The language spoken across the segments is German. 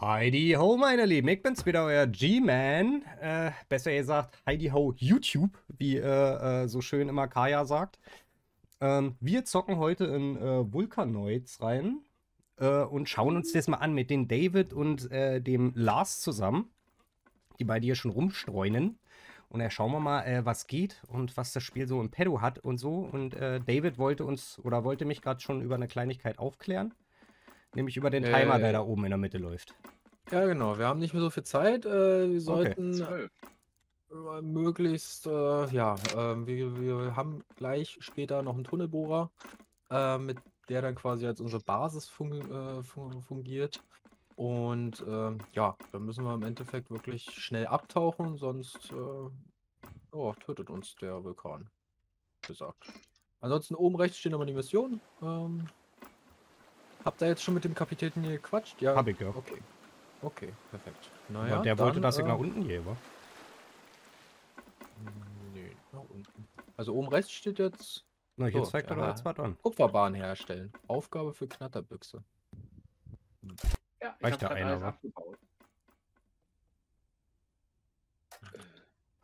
Heidi ho, meine Lieben, ich bin's wieder, euer G-Man. Äh, besser gesagt, Heidi ho YouTube, wie äh, äh, so schön immer Kaya sagt. Ähm, wir zocken heute in äh, Vulcanoids rein äh, und schauen uns das mal an mit dem David und äh, dem Lars zusammen, die beide hier schon rumstreunen. Und da schauen wir mal, äh, was geht und was das Spiel so im Pedo hat und so. Und David wollte uns oder wollte mich gerade schon über eine Kleinigkeit aufklären. Nämlich über den Timer, Äh. der da oben in der Mitte läuft. Ja, genau. Wir haben nicht mehr so viel Zeit. Äh, wir sollten äh, möglichst, äh, ja, äh, wir, wir haben gleich später noch einen Tunnelbohrer, äh, mit der dann quasi als unsere Basis fun äh, fun fungiert. Und äh, ja, dann müssen wir im Endeffekt wirklich schnell abtauchen, sonst äh, oh, tötet uns der Vulkan. Gesagt. Ansonsten oben rechts stehen aber die Missionen. Ähm, habt ihr jetzt schon mit dem Kapitän hier gequatscht? Ja. Hab ich ja. Okay. Okay, perfekt. Ja, Naja, der wollte, dann, dass ich nach äh, unten gehe, wa? Nee, nach unten. Also oben rechts steht jetzt Na, hier So, zeigt er doch jetzt was an. Kupferbahn herstellen. Aufgabe für Knatterbüchse. Ja, ich Reicht hab da einer, wa?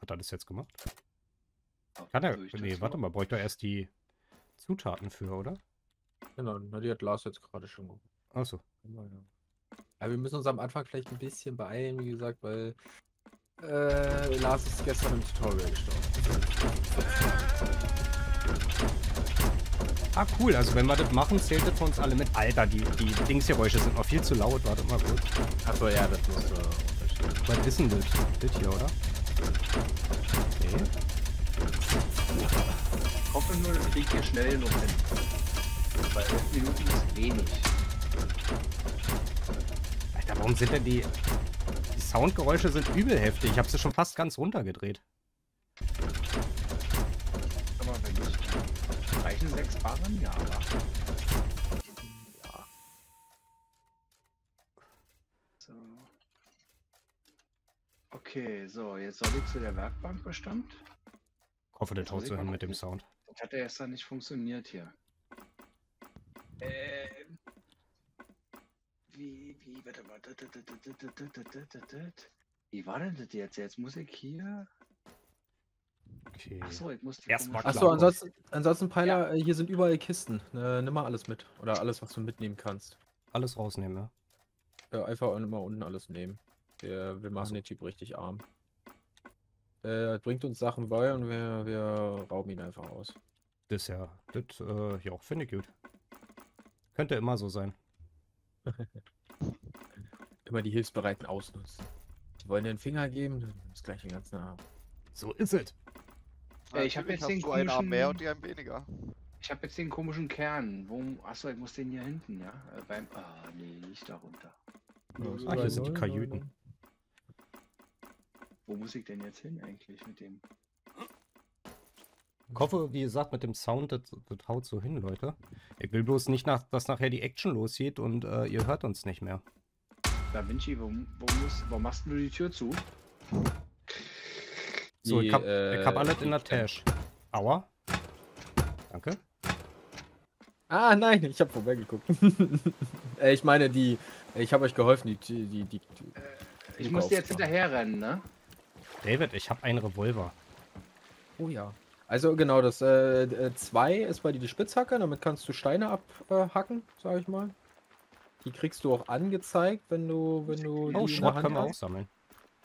Hat er das jetzt gemacht? Kann er? Nee, warte mal, bräuchte er erst die Zutaten für, oder? Genau, na, die hat Lars jetzt gerade schon ge- Achso. gemacht. Ja. Aber wir müssen uns am Anfang vielleicht ein bisschen beeilen, wie gesagt, weil äh, Lars ist gestern im Tutorial gestorben. Ah, cool. Also, wenn wir das machen, zählt das für uns alle mit. Alter, die, die Dingsgeräusche sind noch viel zu laut. Warte mal kurz. Achso, ja, das musst du verstehen. Was ist denn das? Das hier, oder? Okay. Ich hoffe nur, das kriegt hier schnell noch hin. Weil 11 Minuten ist wenig. Alter, warum sind denn die... Die Soundgeräusche sind übel heftig. Ich habe sie schon fast ganz runtergedreht. Aber wenn nicht. ja. Reichen sechs Barren? Ja, aber. Ja. So. Okay, so, jetzt soll ich zu der Werkbankbestand. Ich hoffe, ich so mal hin mit dem. Sound. Das hat ja gestern nicht funktioniert hier. Ähm. Wie, wie, warte mal. Wie war denn das jetzt? Jetzt muss ich hier. Okay. Achso, ich muss erstmal. Achso, ansonsten, ansonsten, Peiler, ja. hier sind überall Kisten. Ne, nimm mal alles mit. Oder alles, was du mitnehmen kannst. Alles rausnehmen, ja? ja einfach immer unten alles nehmen. Wir, wir machen so. den Typ richtig arm. Er bringt uns Sachen bei und wir, wir rauben ihn einfach aus. Das ja, das äh, ja auch finde ich gut. Könnte immer so sein. Immer die Hilfsbereiten ausnutzen. Die wollen dir einen Finger geben, dann ist gleich den ganzen Arm. So ist es. Äh, ich hab Natürlich jetzt den du einen Arm mehr und komischen- die einen weniger. Ich habe jetzt den komischen Kern. Wo, achso, ich muss den hier hinten, ja? Äh, beim. Ah, nee, nicht darunter. Ah, hier sind die Kajüten. Wo muss ich denn jetzt hin eigentlich mit dem? Ich hoffe, wie gesagt, mit dem Sound, das, das haut so hin, Leute. Ich will bloß nicht, nach, dass nachher die Action losgeht und äh, ihr hört uns nicht mehr. Da Vinci, wo, wo, muss, wo machst du die Tür zu? So, Die, ich hab, ich hab äh, alles in der Tasche. Aua. Danke. Ah, nein, ich habe vorbeigeguckt. äh, ich meine, die. Ich habe euch geholfen, die. die, die, die Ich Luke muss dir jetzt aufzumachen. hinterher rennen, ne? David, ich habe einen Revolver. Oh ja. Also genau, das 2 ist bei dir die Spitzhacke, damit kannst du Steine abhacken, sag ich mal. Die kriegst du auch angezeigt, wenn du, wenn du Oh, die in der Schrott Hand können wir auch sammeln.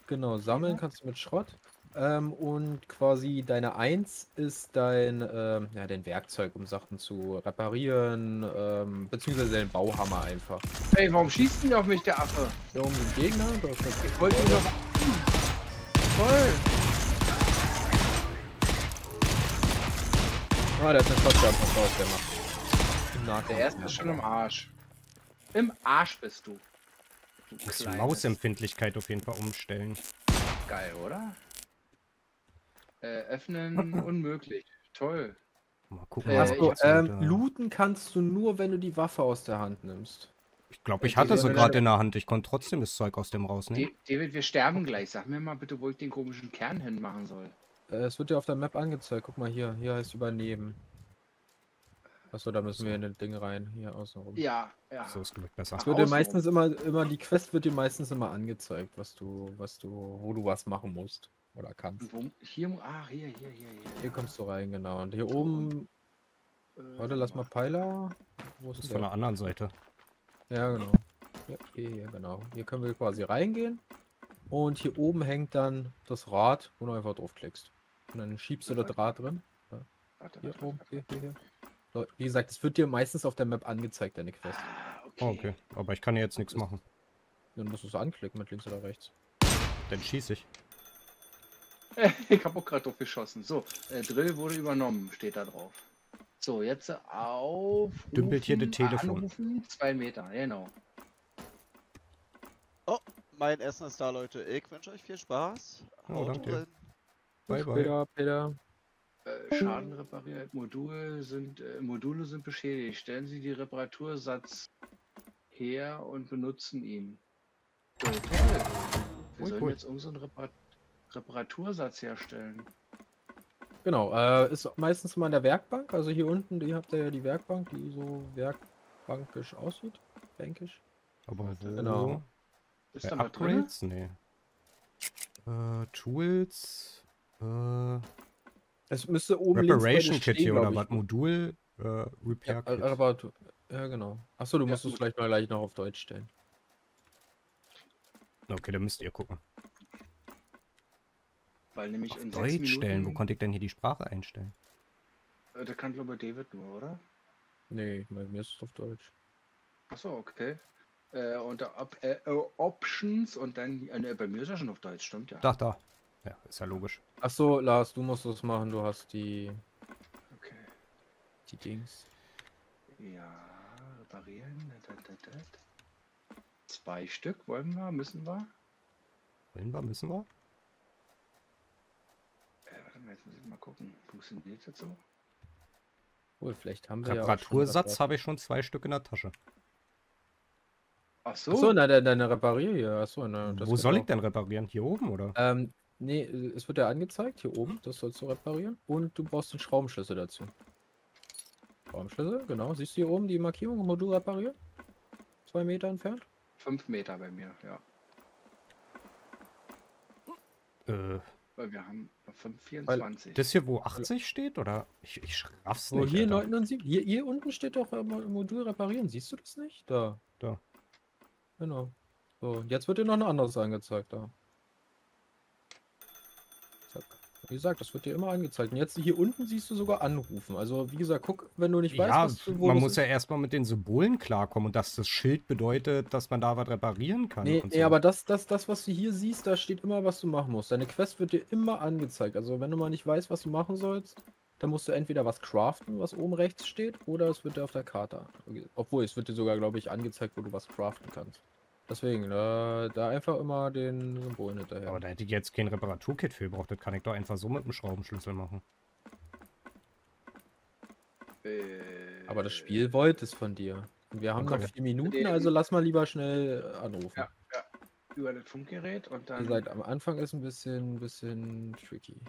Genau, sammeln kannst du mit Schrott. Ähm, und quasi deine 1 ist dein, ähm, ja, dein Werkzeug, um Sachen zu reparieren, ähm, beziehungsweise dein Bauhammer einfach. Ey, warum schießt denn auf mich der Affe? Ja, um den Gegner, du hast das Ich wollte ihn doch. voll. Ah, der hat eine Shotgun, pass auf, der macht. Im Nahkampf. Der erste ist schon im Arsch. Im Arsch bist du. Du Ich muss die kleines- Mausempfindlichkeit auf jeden Fall umstellen. Geil, oder? Äh, öffnen unmöglich. Toll. Mal gucken, Äh, was jetzt ähm, äh, looten kannst du nur, wenn du die Waffe aus der Hand nimmst. Ich glaube, ich hatte sie gerade in der Hand. Ich konnte trotzdem das Zeug aus dem rausnehmen. Da- David, wir sterben gleich. Sag mir mal bitte, wo ich den komischen Kern hinmachen soll. Äh, es wird dir auf der Map angezeigt. Guck mal hier. Hier heißt übernehmen. Achso, da müssen wir in das Ding rein, hier außenrum. Ja, ja. So ist ich besser. Es wird dir meistens immer, immer, die Quest wird dir meistens immer angezeigt, was du, was du, wo du was machen musst oder kannst. Wo, hier, ah, hier, hier, hier, hier. Hier kommst du rein, genau. Und hier oben, Äh, warte, lass mal Peiler. Wo Das ist ist denn von der? der anderen Seite. Ja, genau. Ja, hier, hier, genau. Hier können wir quasi reingehen. Und hier oben hängt dann das Rad, wo du einfach draufklickst. Und dann schiebst du das Rad drin. Warte, Hier oben, hier, hier, hier. So, wie gesagt, es wird dir meistens auf der Map angezeigt, deine Quest. Ah, okay. Oh, okay. Aber ich kann hier jetzt nichts machen. Dann musst du es anklicken mit links oder rechts. Dann schieße ich. ich habe auch gerade drauf geschossen. So, äh, Drill wurde übernommen, steht da drauf. So, jetzt auf. Dümpelt hier das Telefon. Anrufen, zwei Meter, genau. Mein Essen ist da, Leute. Ich wünsche euch viel Spaß. Oh, Haut danke. rein. Bye, bye. Peter, Peter. Äh, Schaden repariert, Modul sind, äh, Module sind beschädigt. Stellen Sie die Reparatursatz her und benutzen ihn. So, toll. Wir sollen ui. jetzt unseren Repar Reparatursatz herstellen. Genau, äh, ist meistens mal in der Werkbank. Also hier unten, die habt ihr ja die Werkbank, die so werkbankisch aussieht. Bänkisch. Aber wo? Genau. Ist Bei da was drin? Upgrades? Nee. Äh, Tools. Äh, Es müsste oben Reparation Kit stehen, hier oder was? Modul äh, Repair Ja, Kit. aber, du- ja, genau. Achso, du Ja, musst es vielleicht mal gleich noch auf Deutsch stellen. Okay, dann müsst ihr gucken. Weil nämlich Auf in Deutsch Minuten, stellen. Wo konnte ich denn hier die Sprache einstellen? Äh, Da kann glaube ich David nur, oder? Nee, bei mir ist es auf Deutsch. Achso, okay. Äh, unter Op äh, äh, Options und dann, die- äh, ne, bei mir ist ja schon auf Deutsch, stimmt ja. Da, da. Ja, ist ja logisch. Achso, Lars, du musst es machen. Du hast die, Okay. die Dings. Ja, reparieren. Zwei Stück wollen wir, müssen wir. Wollen wir, müssen wir? Äh, warte mal, jetzt muss ich mal gucken. Funktioniert das so? Cool, vielleicht haben wir ja. Reparatursatz Repar- habe ich schon zwei Stück in der Tasche. Ach so. Achso, na, de- deine Reparier hier. Achso, na, das Wo soll ich denn reparieren? Hier oben oder? Ähm, nee, äh, es wird ja angezeigt, hier oben, das sollst du reparieren. Und du brauchst den Schraubenschlüssel dazu. Schraubenschlüssel, genau. Siehst du hier oben die Markierung, Modul reparieren? Zwei Meter entfernt? Fünf Meter bei mir, ja. Äh, Weil wir haben 524. das hier, wo 80 steht? Oder? Ich, ich raff's Wo nicht. hier Alter. 79, hier, hier unten steht doch äh, Mo- Modul reparieren. Siehst du das nicht? Da. Da. Genau. So, und jetzt wird dir noch ein anderes angezeigt da. Zack. Wie gesagt, das wird dir immer angezeigt. Und jetzt hier unten siehst du sogar anrufen. Also wie gesagt, guck, wenn du nicht weißt, Ja, was du, wo man muss ja erstmal mit den Symbolen klarkommen und dass das Schild bedeutet, dass man da was reparieren kann. Nee, nee so. aber das, das, das, was du hier siehst, da steht immer, was du machen musst. Deine Quest wird dir immer angezeigt. Also wenn du mal nicht weißt, was du machen sollst, dann musst du entweder was craften, was oben rechts steht, oder es wird dir auf der Karte. Obwohl, es wird dir sogar, glaube ich, angezeigt, wo du was craften kannst. Deswegen, äh, da einfach immer den Symbolen hinterher. Aber da hätte ich jetzt kein Reparaturkit für gebraucht. Das kann ich doch einfach so mit dem Schraubenschlüssel machen. Äh, Aber das Spiel wollte es von dir. Wir haben noch vier Minuten, also lass mal lieber schnell äh, anrufen. Ja, ja. Über das Funkgerät und Wie dann. gesagt, am Anfang ist ein bisschen, bisschen tricky.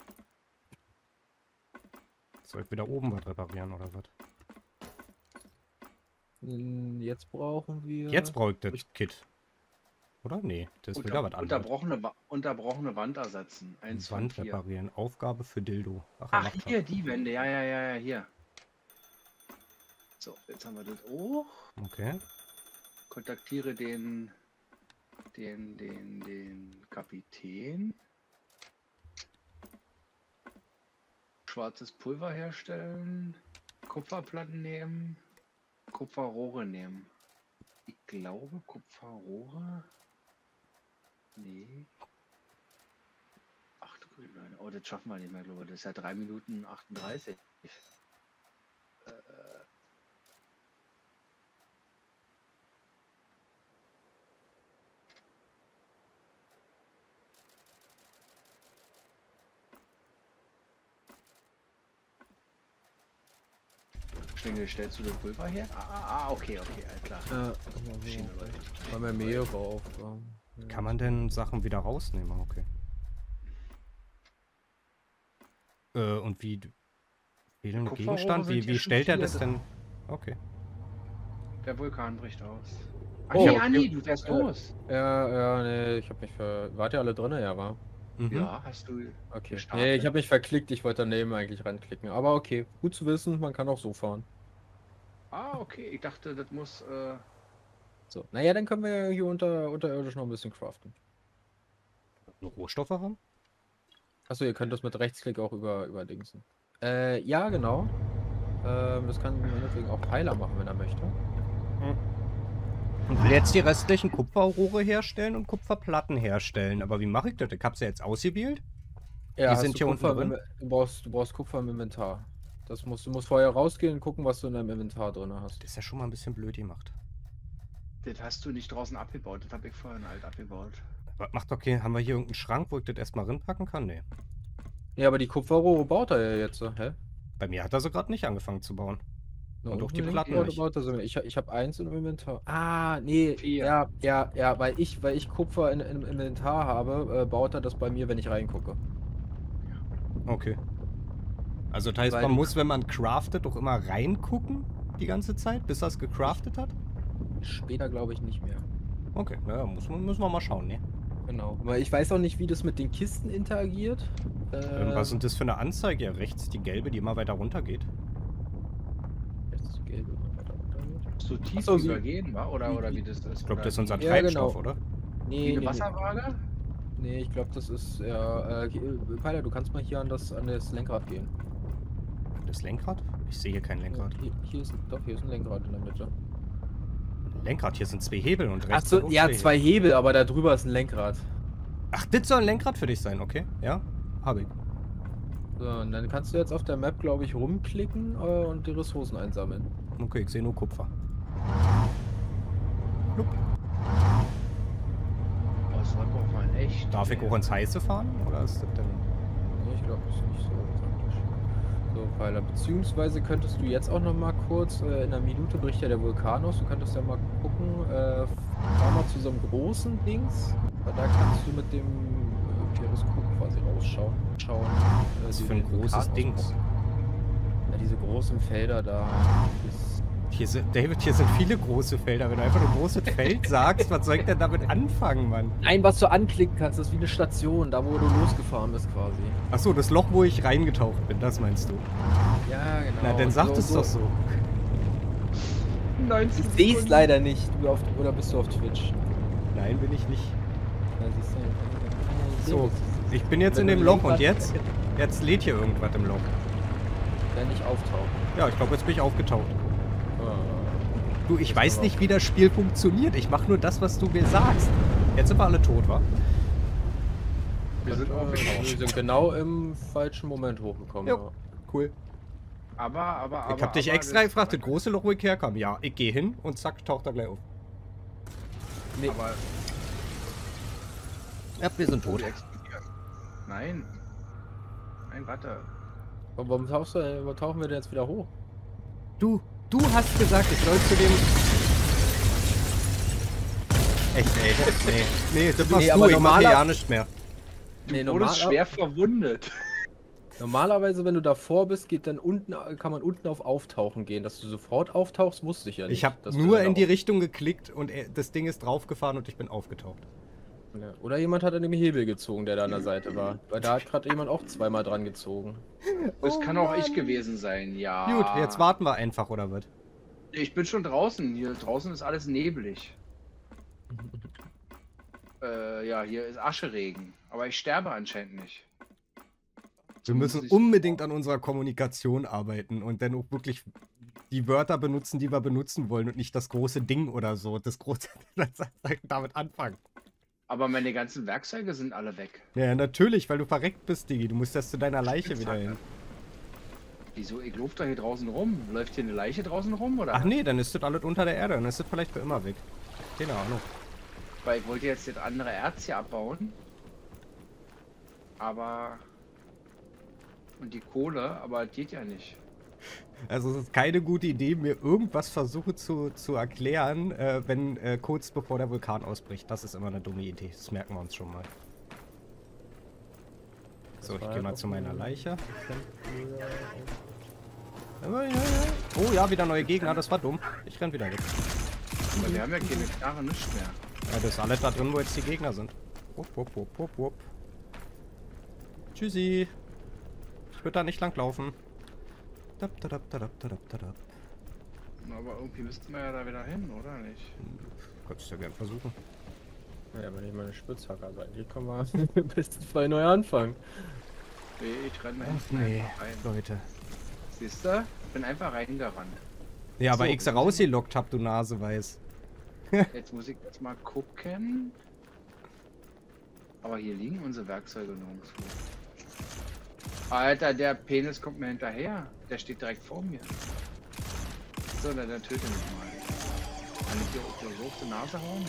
Soll ich wieder oben was reparieren oder was? Hm, Jetzt brauchen wir. Jetzt brauche ich das Kit. Oder? Nee, das ist wieder was anderes. unterbrochene, Wa- unterbrochene Wand ersetzen. Eins Wand reparieren. Aufgabe für Dildo. Ach, Ach, hier, die Wände. Ja, ja, ja, ja, hier. So, jetzt haben wir das auch. Okay. Kontaktiere den, den, den, den Kapitän. Schwarzes Pulver herstellen. Kupferplatten nehmen. Kupferrohre nehmen. Ich glaube, Kupferrohre. Nee. Ach du Grüne. Oh, das schaffen wir nicht mehr, glaube ich. Das ist ja 3 Minuten 38. Äh, Schlingel, stellst du das Pulver her? Ah, ah, ah, okay, okay, alles klar. Ja, Maschine aber läuft. haben wir mehrere Aufgaben. Ja. Kann man denn Sachen wieder rausnehmen? Ah, Okay. Äh, und wie Kupferrohre Gegenstand? Wie, wie stellt er das denn? Okay. Der Vulkan bricht aus. Ah, Oh, nee, okay. Anni, du fährst Äh, los. Ja, ja, nee, ich hab mich ver... Wart ihr alle drin? Ja, war. Mhm. Ja, hast du. Okay. Gestartet. Nee, ich habe mich verklickt, ich wollte daneben eigentlich ranklicken. Aber okay, gut zu wissen, man kann auch so fahren. Ah, okay. Ich dachte, das muss. Äh, So, naja, dann können wir hier unter, unterirdisch noch ein bisschen craften. Rohstoffe haben? Achso, ihr könnt das mit Rechtsklick auch über, überdingsen. Äh, ja, genau. Ähm, das kann meinetwegen auch Pfeiler machen, wenn er möchte. Und will jetzt die restlichen Kupferrohre herstellen und Kupferplatten herstellen. Aber wie mache ich das? Ich hab's ja jetzt ausgewählt. Ja, hast sind hier unten Kupfer im drin? Du brauchst, du brauchst Kupfer im Inventar. Das musst, du musst vorher rausgehen und gucken, was du in deinem Inventar drin hast. Das ist ja schon mal ein bisschen blöd gemacht. Das hast du nicht draußen abgebaut. Das habe ich vorhin halt abgebaut. Macht okay, haben wir hier irgendeinen Schrank, wo ich das erstmal rinpacken kann? Nee. Ja, aber die Kupferrohre baut er ja jetzt, hä? Bei mir hat er so gerade nicht angefangen zu bauen. Na, Und auch die Platten baut- nicht. er. Ich, ich habe eins im Inventar. Ah, nee, Vier. ja, ja, ja, weil ich, weil ich Kupfer in, im Inventar habe, äh, baut er das bei mir, wenn ich reingucke. Okay. Also das heißt, Weil man muss, wenn man craftet, doch immer reingucken die ganze Zeit, bis er es gecraftet hat? Später glaube ich nicht mehr. Okay, naja, muss, man- müssen wir mal schauen, ne? Genau. Weil ich weiß auch nicht, wie das mit den Kisten interagiert. Ähm, was Ähm, sind das für eine Anzeige? Ja, rechts die gelbe, die immer weiter runter geht. Jetzt ist die gelbe, man weiter runtergeht. So tief so, übergehen, war? Oder, oder wie das ist? Ich glaube, das ist unser Ja, Treibstoff, genau. oder? Nee, eine nee. Wasserwaage? nee, ich glaube, das ist ja. Äh, Peiler, du kannst mal hier an das, an das Lenkrad gehen. Das Lenkrad? Ich sehe hier kein Lenkrad. Hier, hier ist, doch, hier ist ein Lenkrad in der Mitte. Lenkrad, hier sind zwei Hebel und rechts. Achso, sind auch ja, zwei zwei Hebel, aber da drüber ist ein Lenkrad. Ach, das soll ein Lenkrad für dich sein, okay? Ja, habe ich. So, und dann kannst du jetzt auf der Map, glaube ich, rumklicken äh, und die Ressourcen einsammeln. Okay, ich sehe nur Kupfer. Oh, das war doch mal echt. Darf ich auch ins Heiße fahren? Oder ist das denn. Nee, ich glaube, das ist nicht so praktisch. So, Pfeiler. Beziehungsweise könntest du jetzt auch noch mal kurz, äh, in einer Minute bricht ja der Vulkan aus, du könntest ja mal gucken, äh, fahr mal zu so einem großen Dings, weil da kannst du mit dem äh, Periskop quasi rausschauen. Schauen, äh, Was für ein großes Dings. Ja, diese großen Felder da. Ist, Hier sind, David, hier sind viele große Felder. Wenn du einfach ein großes Feld sagst, was soll ich denn damit anfangen, Mann? Nein, was du anklicken kannst, das ist wie eine Station, da wo du losgefahren bist quasi. Achso, das Loch, wo ich reingetaucht bin, das meinst du? Ja, genau. Na, dann sag So- es so- doch so. 90 Ich sehe es Sekunden. leider nicht. Du auf, oder bist du auf Twitch? Nein, bin ich nicht. Siehst du, ich So, ich bin jetzt Wenn in dem Loch und jetzt? Jetzt lädt hier irgendwas im Loch. Dann nicht auftauchen. Ja, ich glaube, jetzt bin ich aufgetaucht. Du, ich weiß nicht, wie das Spiel funktioniert. Ich mache nur das, was du mir sagst. Jetzt sind wir alle tot, wa? Wir sind äh, aufgetaucht. Wir sind genau im falschen Moment hochgekommen. Jo. Ja. Cool. Aber, aber, aber. ich hab dich aber extra gefragt, das große Loch, wo ich herkam. Ja, ich gehe hin und zack, taucht er gleich auf. Nee, Aber. Ja, wir sind tot. Nein. Nein, warte. warum, warum, tauchst du, warum tauchen wir denn jetzt wieder hoch? Du, du hast gesagt, ich soll zu dem... Echt, ey. Nee, nee das machst Nee, du. Ich mach hier normaler- ja nicht mehr. Nee, Du wurdest schwer verwundet. Normalerweise, wenn du davor bist, geht dann unten, kann man unten auf Auftauchen gehen. Dass du sofort auftauchst, musste ich ja nicht. Ich habe nur in die Richtung geklickt und er, das Ding ist draufgefahren und ich bin aufgetaucht. Ja. Oder jemand hat an dem Hebel gezogen, der da an der Seite war. Weil da hat gerade jemand auch zweimal dran gezogen. Das Oh kann auch ich Mann. gewesen sein, ja. Gut, jetzt warten wir einfach, oder was? Ich bin schon draußen. Hier draußen ist alles neblig. äh, ja, hier ist Ascheregen. Aber ich sterbe anscheinend nicht. Wir müssen unbedingt an unserer Kommunikation arbeiten und dann auch wirklich die Wörter benutzen, die wir benutzen wollen und nicht das große Ding oder so. Das große, damit anfangen. Aber meine ganzen Werkzeuge sind alle weg. Ja, natürlich, weil du verreckt bist, Digi. Du musst erst zu deiner Leiche wieder hin. Wieso? Ich laufe da hier draußen rum. Läuft hier eine Leiche draußen rum, oder? Ach nee, dann ist das alles unter der Erde. Dann ist das vielleicht für immer weg. Keine Ahnung. Weil ich wollte jetzt das andere Erz hier abbauen. Aber. Und die Kohle, aber das geht ja nicht. Also es ist keine gute Idee, mir irgendwas versuche zu, zu erklären, äh, wenn äh, kurz bevor der Vulkan ausbricht. Das ist immer eine dumme Idee. Das merken wir uns schon mal. So, ich gehe mal zu meiner ein- Leiche. Oh ja, wieder neue Gegner, das war dumm. Ich renn wieder weg. Aber wir haben ja keine Knarre, nichts mehr. Ja, das ist alles da drin, wo jetzt die Gegner sind. Wupp, wupp, wupp, wupp, wupp. Tschüssi. Ich würde da nicht lang laufen. Dadap, dadap, dadap. Aber irgendwie müssten wir ja da wieder hin, oder nicht? Könntest du ja gern versuchen. Ja, wenn ich meine Spitzhacker seid, hier können wir im besten Fall neu anfangen. Nee, ich renne Ach hinten nee, einfach rein. Leute. Siehst du? Ich bin einfach reingerannt. Ja, aber So, ich sie rausgelockt hab, du Nase weiß. Jetzt muss ich jetzt mal gucken. Aber hier liegen unsere Werkzeuge nirgendwo. Alter, der Penis kommt mir hinterher. Der steht direkt vor mir. So, dann, dann töte mich mal. Kann ich dir auf die- so auf die Nase hauen?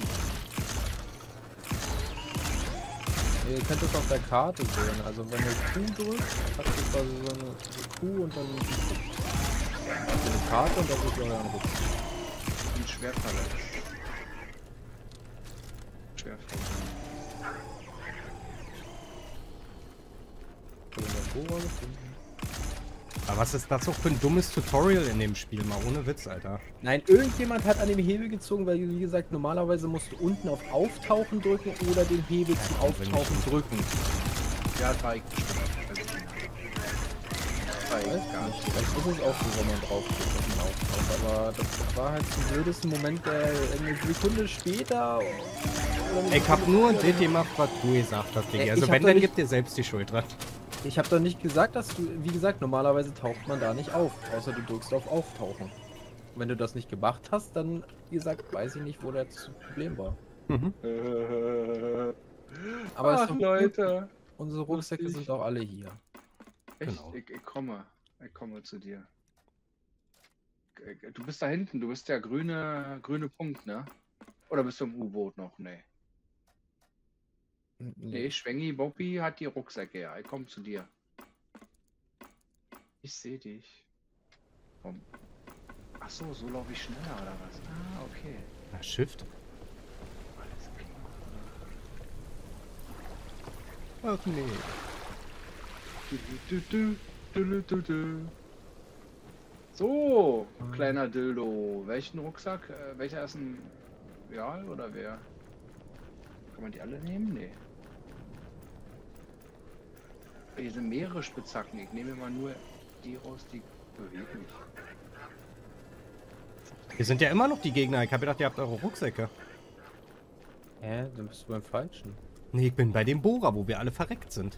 Ihr könnt das auf der Karte sehen. Also wenn ihr Q drückt, habt ihr quasi so eine Q und dann eine Karte und dann wird ihr euren Rucksack. Ich bin schwer verletzt. Schwer verletzt. Ich hab den Bohrer gefunden. Aber was ist das auch für ein dummes Tutorial in dem Spiel? Mal ohne Witz, Alter. Nein, irgendjemand hat an dem Hebel gezogen, weil wie gesagt, normalerweise musst du unten auf Auftauchen drücken oder den Hebel zum Auftauchen drücken. Ja, ich bestimmt. Vielleicht ist es auch so, wenn man drauf drückt auf den Auftauch. Aber das war halt zum blödesten Moment, der eine Sekunde später. Ich hab nur das gemacht, was du gesagt hast, Digga. Äh, Also wenn, dann gibt dir selbst die Schuld dran. Ich habe doch nicht gesagt, dass du, wie gesagt, normalerweise taucht man da nicht auf, außer du drückst auf Auftauchen. Und wenn du das nicht gemacht hast, dann, wie gesagt, weiß ich nicht, wo das Problem war. Mhm. Aber Ach, gut. Leute. unsere Rucksäcke sind auch alle hier. Echt? Genau. Ich, ich komme. Ich komme zu dir. Du bist da hinten, du bist der grüne, grüne Punkt, ne? Oder bist du im U-Boot noch? Nee. Nee, Schwengi Bobby hat die Rucksäcke, ja. Ich komme zu dir. Ich sehe dich. Komm. Ach so, so laufe ich schneller oder was? Ah, okay. Na, Shift. Alles klar. Ach nee. Du, du, du, du, du, du, du. So, kleiner Dildo. Welchen Rucksack? Äh, welcher ist ein Real oder wer? Kann man die alle nehmen? Nee. Hier sind mehrere Spitzhacken. Ich nehme mal nur die raus, die bewegen. Hier sind ja immer noch die Gegner. Ich hab gedacht, ihr habt eure Rucksäcke. Hä? Dann bist du beim Falschen. Nee, ich bin bei dem Bohrer, wo wir alle verreckt sind.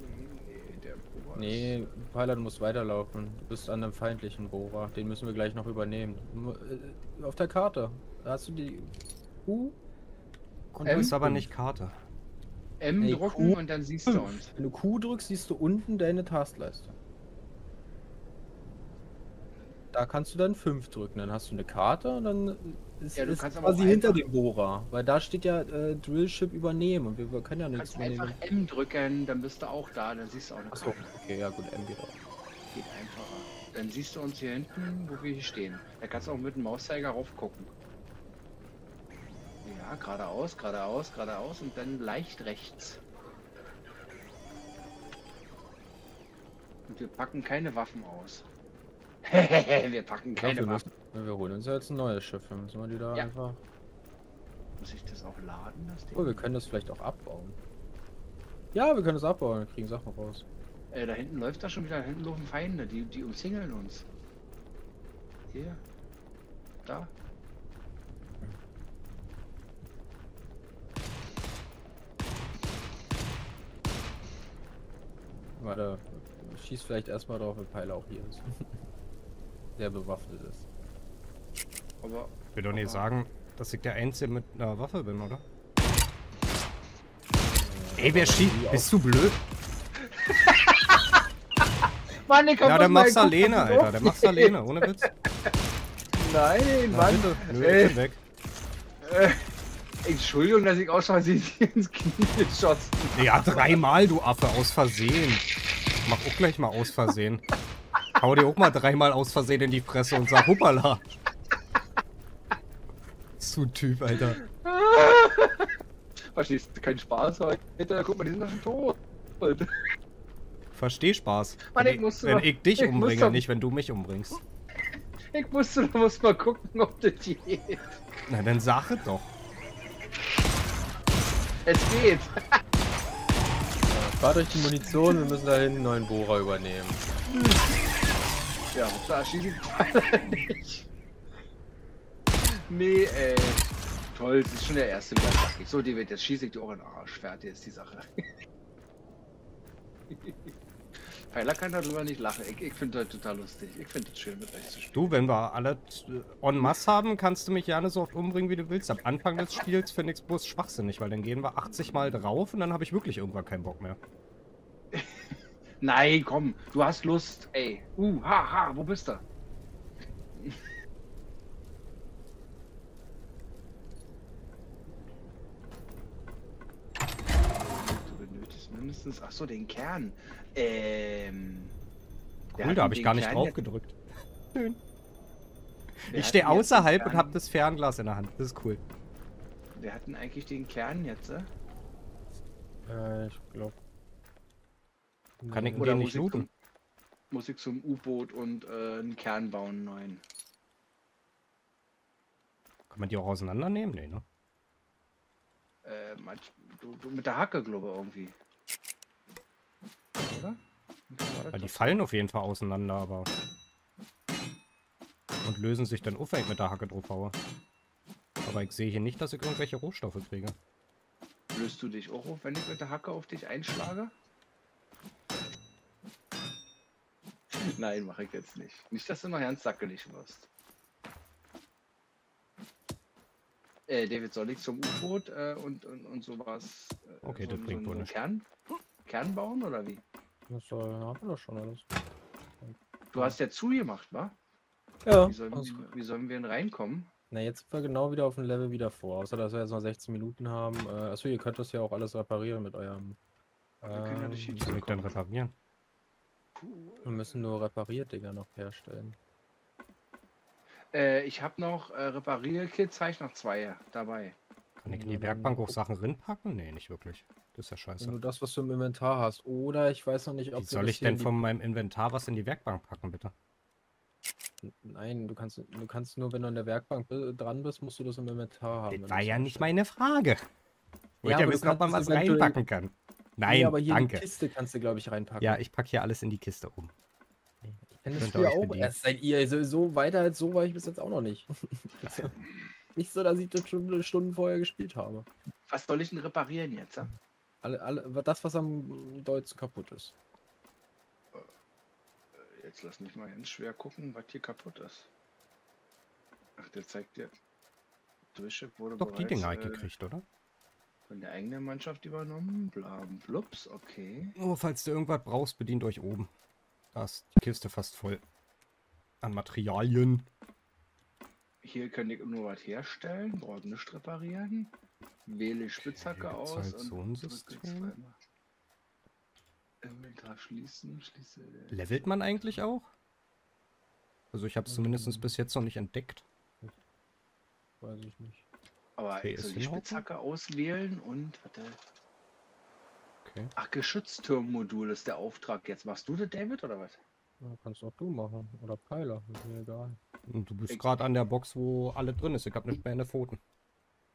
Nee, der Bohrer ist- Nee, Peiler, du musst weiterlaufen. Du bist an einem feindlichen Bohrer. Den müssen wir gleich noch übernehmen. Äh, Auf der Karte. Da hast du die Q. Und Das Ähm, ist aber nicht Karte. M Nee, drücken Q- und dann siehst du uns. Wenn du Q drückst, siehst du unten deine Taskleiste. Da kannst du dann 5 drücken. Dann hast du eine Karte und dann ist Ja, du ist kannst quasi hinter einfach- dem Bohrer. Weil da steht ja äh, Drillship übernehmen und wir, wir können ja Du nichts kannst einfach übernehmen. M drücken, dann bist du auch da, dann siehst du auch eine Achso, Karte. okay, ja gut, M geht auch. Geht einfacher. Dann siehst du uns hier hinten, wo wir hier stehen. Da kannst du auch mit dem Mauszeiger raufgucken. Ja, geradeaus, geradeaus, geradeaus und dann leicht rechts. Und wir packen keine Waffen aus. wir packen Ja, keine wir, Waffen. müssen, wir holen uns ja jetzt ein neues Schiff. Dann müssen wir die da Ja. einfach. Muss ich das auch laden, das Ding? Oh, wir können das vielleicht auch abbauen. Ja, wir können es abbauen, wir kriegen Sachen raus. Äh, da hinten läuft da schon wieder, da hinten laufen Feinde, die, die umzingeln uns. Hier. Da. Warte, schieß vielleicht erstmal drauf, wenn Peiler auch hier ist. Der bewaffnet ist. Aber Ich will doch nicht sagen, dass ich der Einzige mit einer Waffe bin, oder? Ey, wer schießt? Bist du blöd? Mann, ich Ja, der macht's alleine, Alter. Der macht's alleine, ohne Witz. Nein, Na, Mann. bitte. Nö, ich bin weg. Entschuldigung, dass ich aus Versehen ins Knie geschossen Ja, dreimal, du Affe, aus Versehen. Mach auch gleich mal aus Versehen. Hau dir auch mal dreimal aus Versehen in die Fresse und sag Hoppala. So ein Typ, Alter. Verstehst du? Kein Spaß heute. Guck mal, die sind doch schon tot. versteh Spaß. Mann, wenn ich wenn doch- ich dich ich muss umbringe, doch- nicht wenn du mich umbringst. Ich musste, du musst mal gucken, ob das geht. Na, dann sag es doch. Es geht. Spart euch die Munition, wir müssen da hinten einen neuen Bohrer übernehmen. Ja, da schieße ich nicht. Nee, ey. Toll, das ist schon der erste wieder. So, die wird jetzt schieße ich auch in den Arsch. Fertig ist die Sache. Pfeiler kann darüber nicht lachen. Ich, ich finde das total lustig. Ich finde das schön, mit euch zu spielen. Du, wenn wir alle äh, en masse haben, kannst du mich gerne so oft umbringen, wie du willst. Am Anfang des Spiels finde ich es bloß schwachsinnig, weil dann gehen wir 80 Mal drauf und dann habe ich wirklich irgendwann keinen Bock mehr. Nein, komm, du hast Lust, ey. Uh, ha, ha, wo bist du? Du benötigst mindestens, ach so, den Kern. Ähm. Cool, da habe ich gar nicht drauf gedrückt. wer Ich hat stehe außerhalb und habe das Fernglas in der Hand. Das ist cool. Wer hat denn eigentlich den Kern jetzt? Äh? Äh, ich glaube. Kann ich Oder den nicht ich, looten? zum, muss ich zum U-Boot und äh, einen Kern bauen, einen neuen? Kann man die auch auseinandernehmen? Nee, ne? Äh, manch, du, du mit der Hacke, glaube ich, irgendwie. Oder? Weil die fallen auf jeden Fall auseinander, aber. Und lösen sich dann auf, wenn ich mit der Hacke drauf haue. Aber ich sehe hier nicht, dass ich irgendwelche Rohstoffe kriege. Löst du dich auch auf, wenn ich mit der Hacke auf dich einschlage? Nein, mache ich jetzt nicht. Nicht, dass du noch ganz sackelig wirst. Äh, David, soll ich zum U-Boot äh, und, und, und sowas? Äh, Okay, so, das bringt so wohl. Kern, Kern bauen oder wie? Das soll, haben wir doch schon alles. Du hast ja zugemacht, wa? Ja. Wie sollen, wir, wie sollen wir denn reinkommen? Na, jetzt sind wir genau wieder auf dem Level wieder vor. Außer, dass wir jetzt noch 16 Minuten haben. Äh, achso, ihr könnt das ja auch alles reparieren mit eurem. Wir können ja die Ähm, dann reparieren? wir müssen nur Reparierdinger noch herstellen. Äh, ich habe noch äh, Reparierkits, habe ich noch zwei dabei. Kann ich in die Werkbank auch Sachen rinpacken? Nee, nicht wirklich. Das ist ja scheiße. Nur das, was du im Inventar hast. Oder ich weiß noch nicht, ob Wie soll ich in denn von meinem Inventar was in die Werkbank packen, bitte? Nein, du kannst, du kannst nur, wenn du an der Werkbank dran bist, musst du das im Inventar haben. Das war ja nicht meine Frage. Ich wollte ja, wissen, ob man was reinpacken kann. Nein, nee, aber hier danke. die Kiste kannst du, glaube ich, reinpacken. Ja, ich packe hier alles in die Kiste um. Ich kenne das Spiel auch bedienen. erst seit ihr. So, so weiter als so war ich bis jetzt auch noch nicht. nicht so, dass ich das schon Stunden vorher gespielt habe. Was soll ich denn reparieren jetzt? Ja? Alle, alle, das, was am Deutschen kaputt ist. Jetzt lass mich mal ganz schwer gucken, was hier kaputt ist. Ach, der zeigt dir. Durchschiff wurde Doch, die bereits, Dinger hab ich äh, gekriegt, oder? von der eigenen Mannschaft übernommen. Bla, blups, okay. Oh, falls du irgendwas brauchst, bedient euch oben. Da ist die Kiste fast voll. An Materialien. Hier kann ich nur was herstellen, brauche nicht reparieren. Wähle Spitzhacke Okay, aus halt und so ein System. Inventar schließen, schließe. Levelt man eigentlich auch? Also ich habe es zumindest Ähm. bis jetzt noch nicht entdeckt. Weiß ich nicht. Aber Okay, ich soll die? Spitzhacke auswählen und warte. Okay. Ach, Geschützturmmodul ist der Auftrag. Jetzt machst du das, David, oder was? Ja, kannst auch du machen. Oder Pfeiler. Ist mir egal. Und du bist gerade an der Box, wo alles drin ist. Ich habe nicht mehr in Pfoten.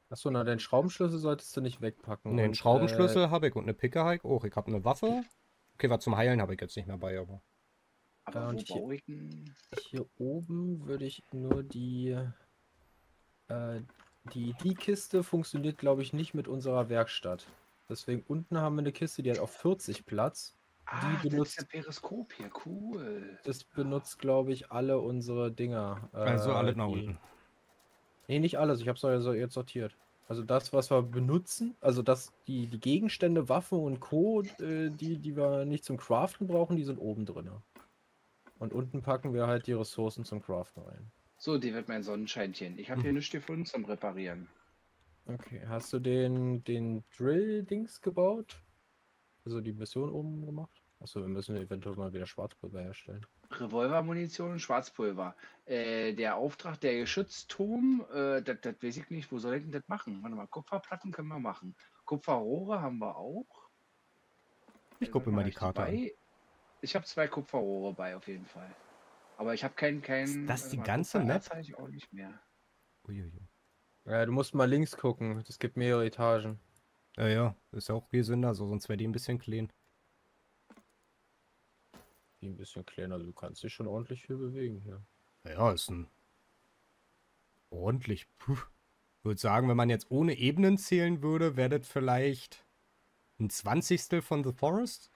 Achso, na, den Schraubenschlüssel solltest du nicht wegpacken. Ne, einen und, Schraubenschlüssel habe ich und eine Picke ich auch. Ich habe eine Waffe. Okay, was zum Heilen habe ich jetzt nicht mehr bei, aber. Aber und hier-? Äh, hier oben würde ich nur die. Äh, die, die Kiste funktioniert, glaube ich, nicht mit unserer Werkstatt. Deswegen unten haben wir eine Kiste, die hat auf 40 Platz. Ah, das ist benutzt- der Periskop hier, cool. Das benutzt, glaube ich, alle unsere Dinger. Also äh, alles nach die- unten. Nee, nicht alles. Ich habe es also jetzt sortiert. Also das, was wir benutzen, also das, die, die Gegenstände, Waffen und Co., äh, die, die wir nicht zum Craften brauchen, die sind oben drin. Und unten packen wir halt die Ressourcen zum Craften rein. So, die wird mein Sonnenscheinchen. Ich habe hier nichts gefunden zum Reparieren. Okay, hast du den, den Drill-Dings gebaut? Also die Mission oben gemacht? Achso, wir müssen eventuell mal wieder Schwarzpulver herstellen. Revolvermunition und Schwarzpulver. Äh, der Auftrag der Geschützturm, äh, das das weiß ich nicht, wo soll ich denn das machen? Warte mal, Kupferplatten können wir machen. Kupferrohre haben wir auch. Ich Äh, gucke mir mal hab die Karte an. bei? Ich habe zwei Kupferrohre bei, auf jeden Fall. Aber ich habe keinen, keinen. Ist das die mal, ganze Map? habe ich auch nicht mehr. Uiuiui. Ja, du musst mal links gucken. Es gibt mehrere Etagen. Ja, ja, ist ja auch gesünder, so, sonst wäre die ein bisschen clean. Die ein bisschen kleiner. Also du kannst dich schon ordentlich viel bewegen hier. Ja, ist ein. Ordentlich. Puh. Ich würde sagen, wenn man jetzt ohne Ebenen zählen würde, wäre das vielleicht ein Zwanzigstel von The Forest.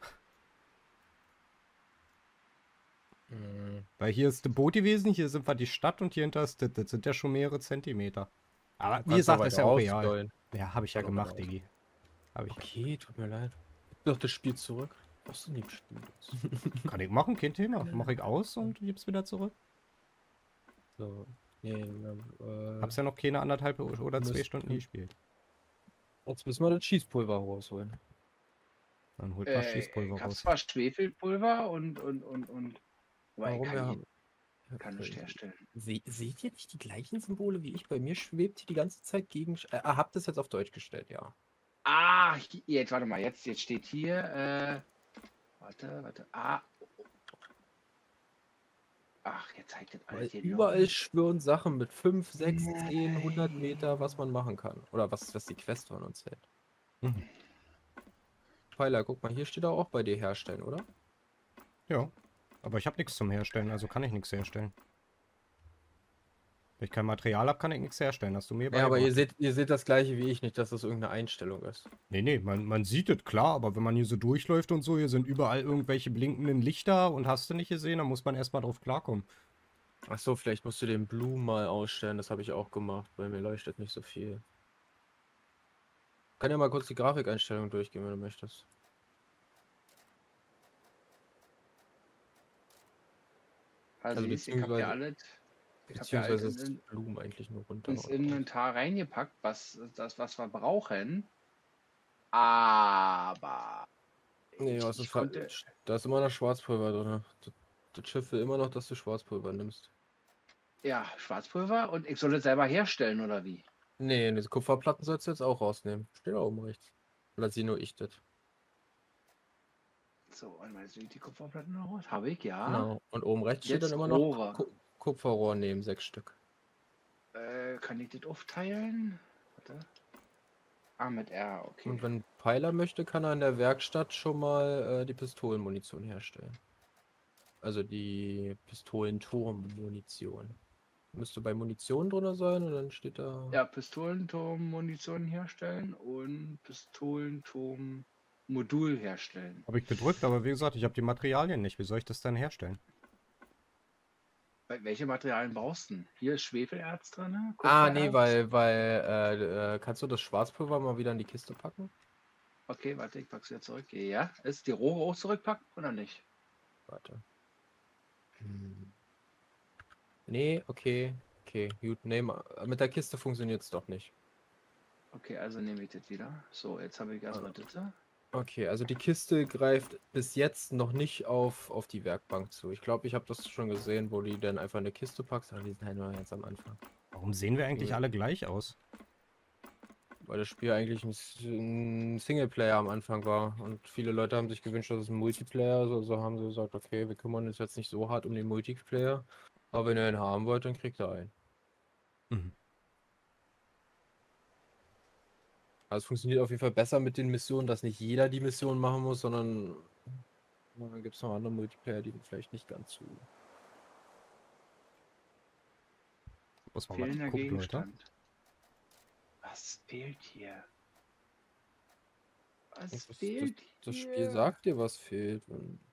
Mhm. Weil hier ist das Boot gewesen, hier sind wir die Stadt und hier hinter ist das. Das sind ja schon mehrere Zentimeter. Aber wie gesagt, ist ja auch real. Ja, habe ich ja gemacht, Diggi. Habe ich. Okay, tut mir leid. Doch das Spiel zurück. Was du nicht spielst. Kann ich machen, kein Thema. Mache ich aus und gib's wieder zurück. so. Nee, äh, Hab's ja noch keine anderthalb oder zwei Stunden gespielt. jetzt müssen wir das Schießpulver rausholen. Dann holt mal Äh, Schießpulver ich habe raus. zwar Schwefelpulver und und und und. Warum ich kann, nicht, kann nicht herstellen. Se seht ihr nicht die gleichen Symbole wie ich? Bei mir schwebt hier die ganze Zeit gegen. Äh, ah, habt das jetzt auf Deutsch gestellt, ja. Ah, jetzt warte mal, jetzt, jetzt steht hier. Äh, warte, warte. Ah. Ach, jetzt zeigt das alles hier überall schwören Sachen mit 5, 6, 10, 100 Meter, was man machen kann. Oder was, was die Quest von uns hält. Pfeiler, guck mal, hier steht er auch bei dir herstellen, oder? Ja. Aber ich habe nichts zum Herstellen, also kann ich nichts herstellen. Wenn ich kein Material habe, kann ich nichts herstellen. Hast du mir Ja, aber ihr seht, ihr seht das gleiche wie ich, nicht, dass das irgendeine Einstellung ist. Nee, nee, man, man sieht es klar, aber wenn man hier so durchläuft und so, hier sind überall irgendwelche blinkenden Lichter und hast du nicht gesehen, dann muss man erstmal drauf klarkommen. Achso, vielleicht musst du den Blue mal ausstellen, das habe ich auch gemacht, weil mir leuchtet nicht so viel. Kann ja mal kurz die Grafikeinstellung durchgehen, wenn du möchtest. Also, Also ich habe ja alles. Beziehungsweise ist in, Blumen eigentlich nur runter. ins Inventar reingepackt, was das, was wir brauchen. Aber. Nee, was ist halt, konnte, da ist immer noch Schwarzpulver drin. Das, das Schiff will immer noch, dass du Schwarzpulver nimmst. ja, Schwarzpulver und ich soll es selber herstellen, oder wie? Nee, diese Kupferplatten sollst du jetzt auch rausnehmen. Steht da oben rechts. Oder sieh nur ich das. So, und mal sieht die Kupferplatten noch aus? Habe ich, ja. Genau. Und oben rechts steht Jetzt dann immer noch Rohre. Ku Kupferrohr nehmen, sechs Stück. Äh, kann ich das aufteilen? Warte. Ah, mit R, okay. Und wenn Peiler möchte, kann er in der Werkstatt schon mal äh, die Pistolenmunition herstellen. Also die Pistolenturmmunition. Müsste bei Munition drunter sein und dann steht da. Ja, Pistolenturm-Munition herstellen und Pistolenturm-Modul herstellen. Habe ich gedrückt, aber wie gesagt, ich habe die Materialien nicht. Wie soll ich das dann herstellen? Wel- Welche Materialien brauchst du denn? Hier ist Schwefelerz drin. Ah, nee, weil, weil, äh, äh, kannst du das Schwarzpulver mal wieder in die Kiste packen? Okay, warte, ich pack's wieder zurück. Ja, ist die Rohre auch zurückpacken oder nicht? Warte. Hm. Nee, okay. Okay, gut, nee, ma- mit der Kiste funktioniert es doch nicht. Okay, also nehme ich das wieder. So, jetzt habe ich erstmal das. Okay, also die Kiste greift bis jetzt noch nicht auf, auf die Werkbank zu. Ich glaube, ich habe das schon gesehen, wo die dann einfach eine Kiste packst, aber die sind halt nur ganz am Anfang. Warum sehen wir eigentlich Ja. alle gleich aus? Weil das Spiel eigentlich ein, Singleplayer am Anfang war. Und viele Leute haben sich gewünscht, dass es ein Multiplayer ist. Also haben sie gesagt, okay, wir kümmern uns jetzt nicht so hart um den Multiplayer. Aber wenn ihr ihn haben wollt, dann kriegt ihr einen. Mhm. Also es funktioniert auf jeden Fall besser mit den Missionen, dass nicht jeder die Mission machen muss, sondern dann gibt es noch andere Multiplayer, die vielleicht nicht ganz so. Muss man mal gucken, Leute. Gegenstand. Was fehlt hier? Was Das, das, fehlt das hier? Spiel sagt dir, was fehlt.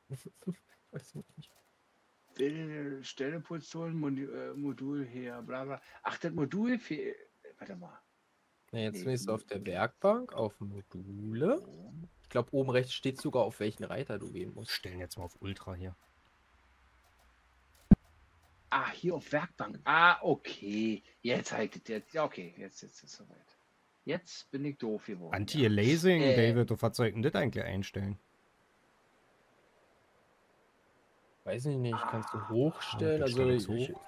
Weiß nicht. Modi- äh, Modul her, bla bla. Ach, das Modul fehlt. Warte mal. Na, jetzt bist du auf der. Werkbank, auf Module. Ich glaube, oben rechts steht sogar, auf welchen Reiter du gehen musst. Stellen jetzt mal auf Ultra hier. Ah, hier auf Werkbank. Ah, okay. Jetzt halt jetzt. Ja, okay, jetzt, jetzt ist es soweit. Jetzt bin ich doof geworden. ja. Anti-Lasing, Äh. David, du denn das eigentlich einstellen? Weiß ich nicht, kannst du Ah, hochstellen? das Also hoch.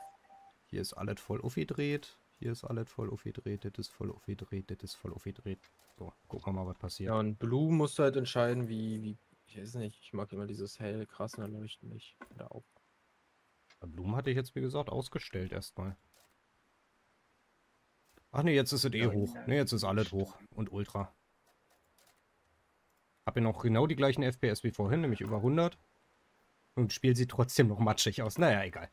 Hier ist alles voll aufgedreht. Hier ist alles voll aufgedreht. Das ist voll aufgedreht. Das ist voll aufgedreht. So, gucken wir mal, was passiert. ja, und Blue musst du halt entscheiden, wie, wie Ich weiß nicht, ich mag immer dieses hell krasse Leuchten nicht. Oder auch. Blumen hatte ich jetzt, wie gesagt, ausgestellt erstmal. Ach nee, jetzt ist es eh Ja, hoch. Nee, jetzt ist alles hoch. Und Ultra. Hab ja noch genau die gleichen FPS wie vorhin, nämlich über 100. Und das Spiel sieht trotzdem noch matschig aus. Naja, egal.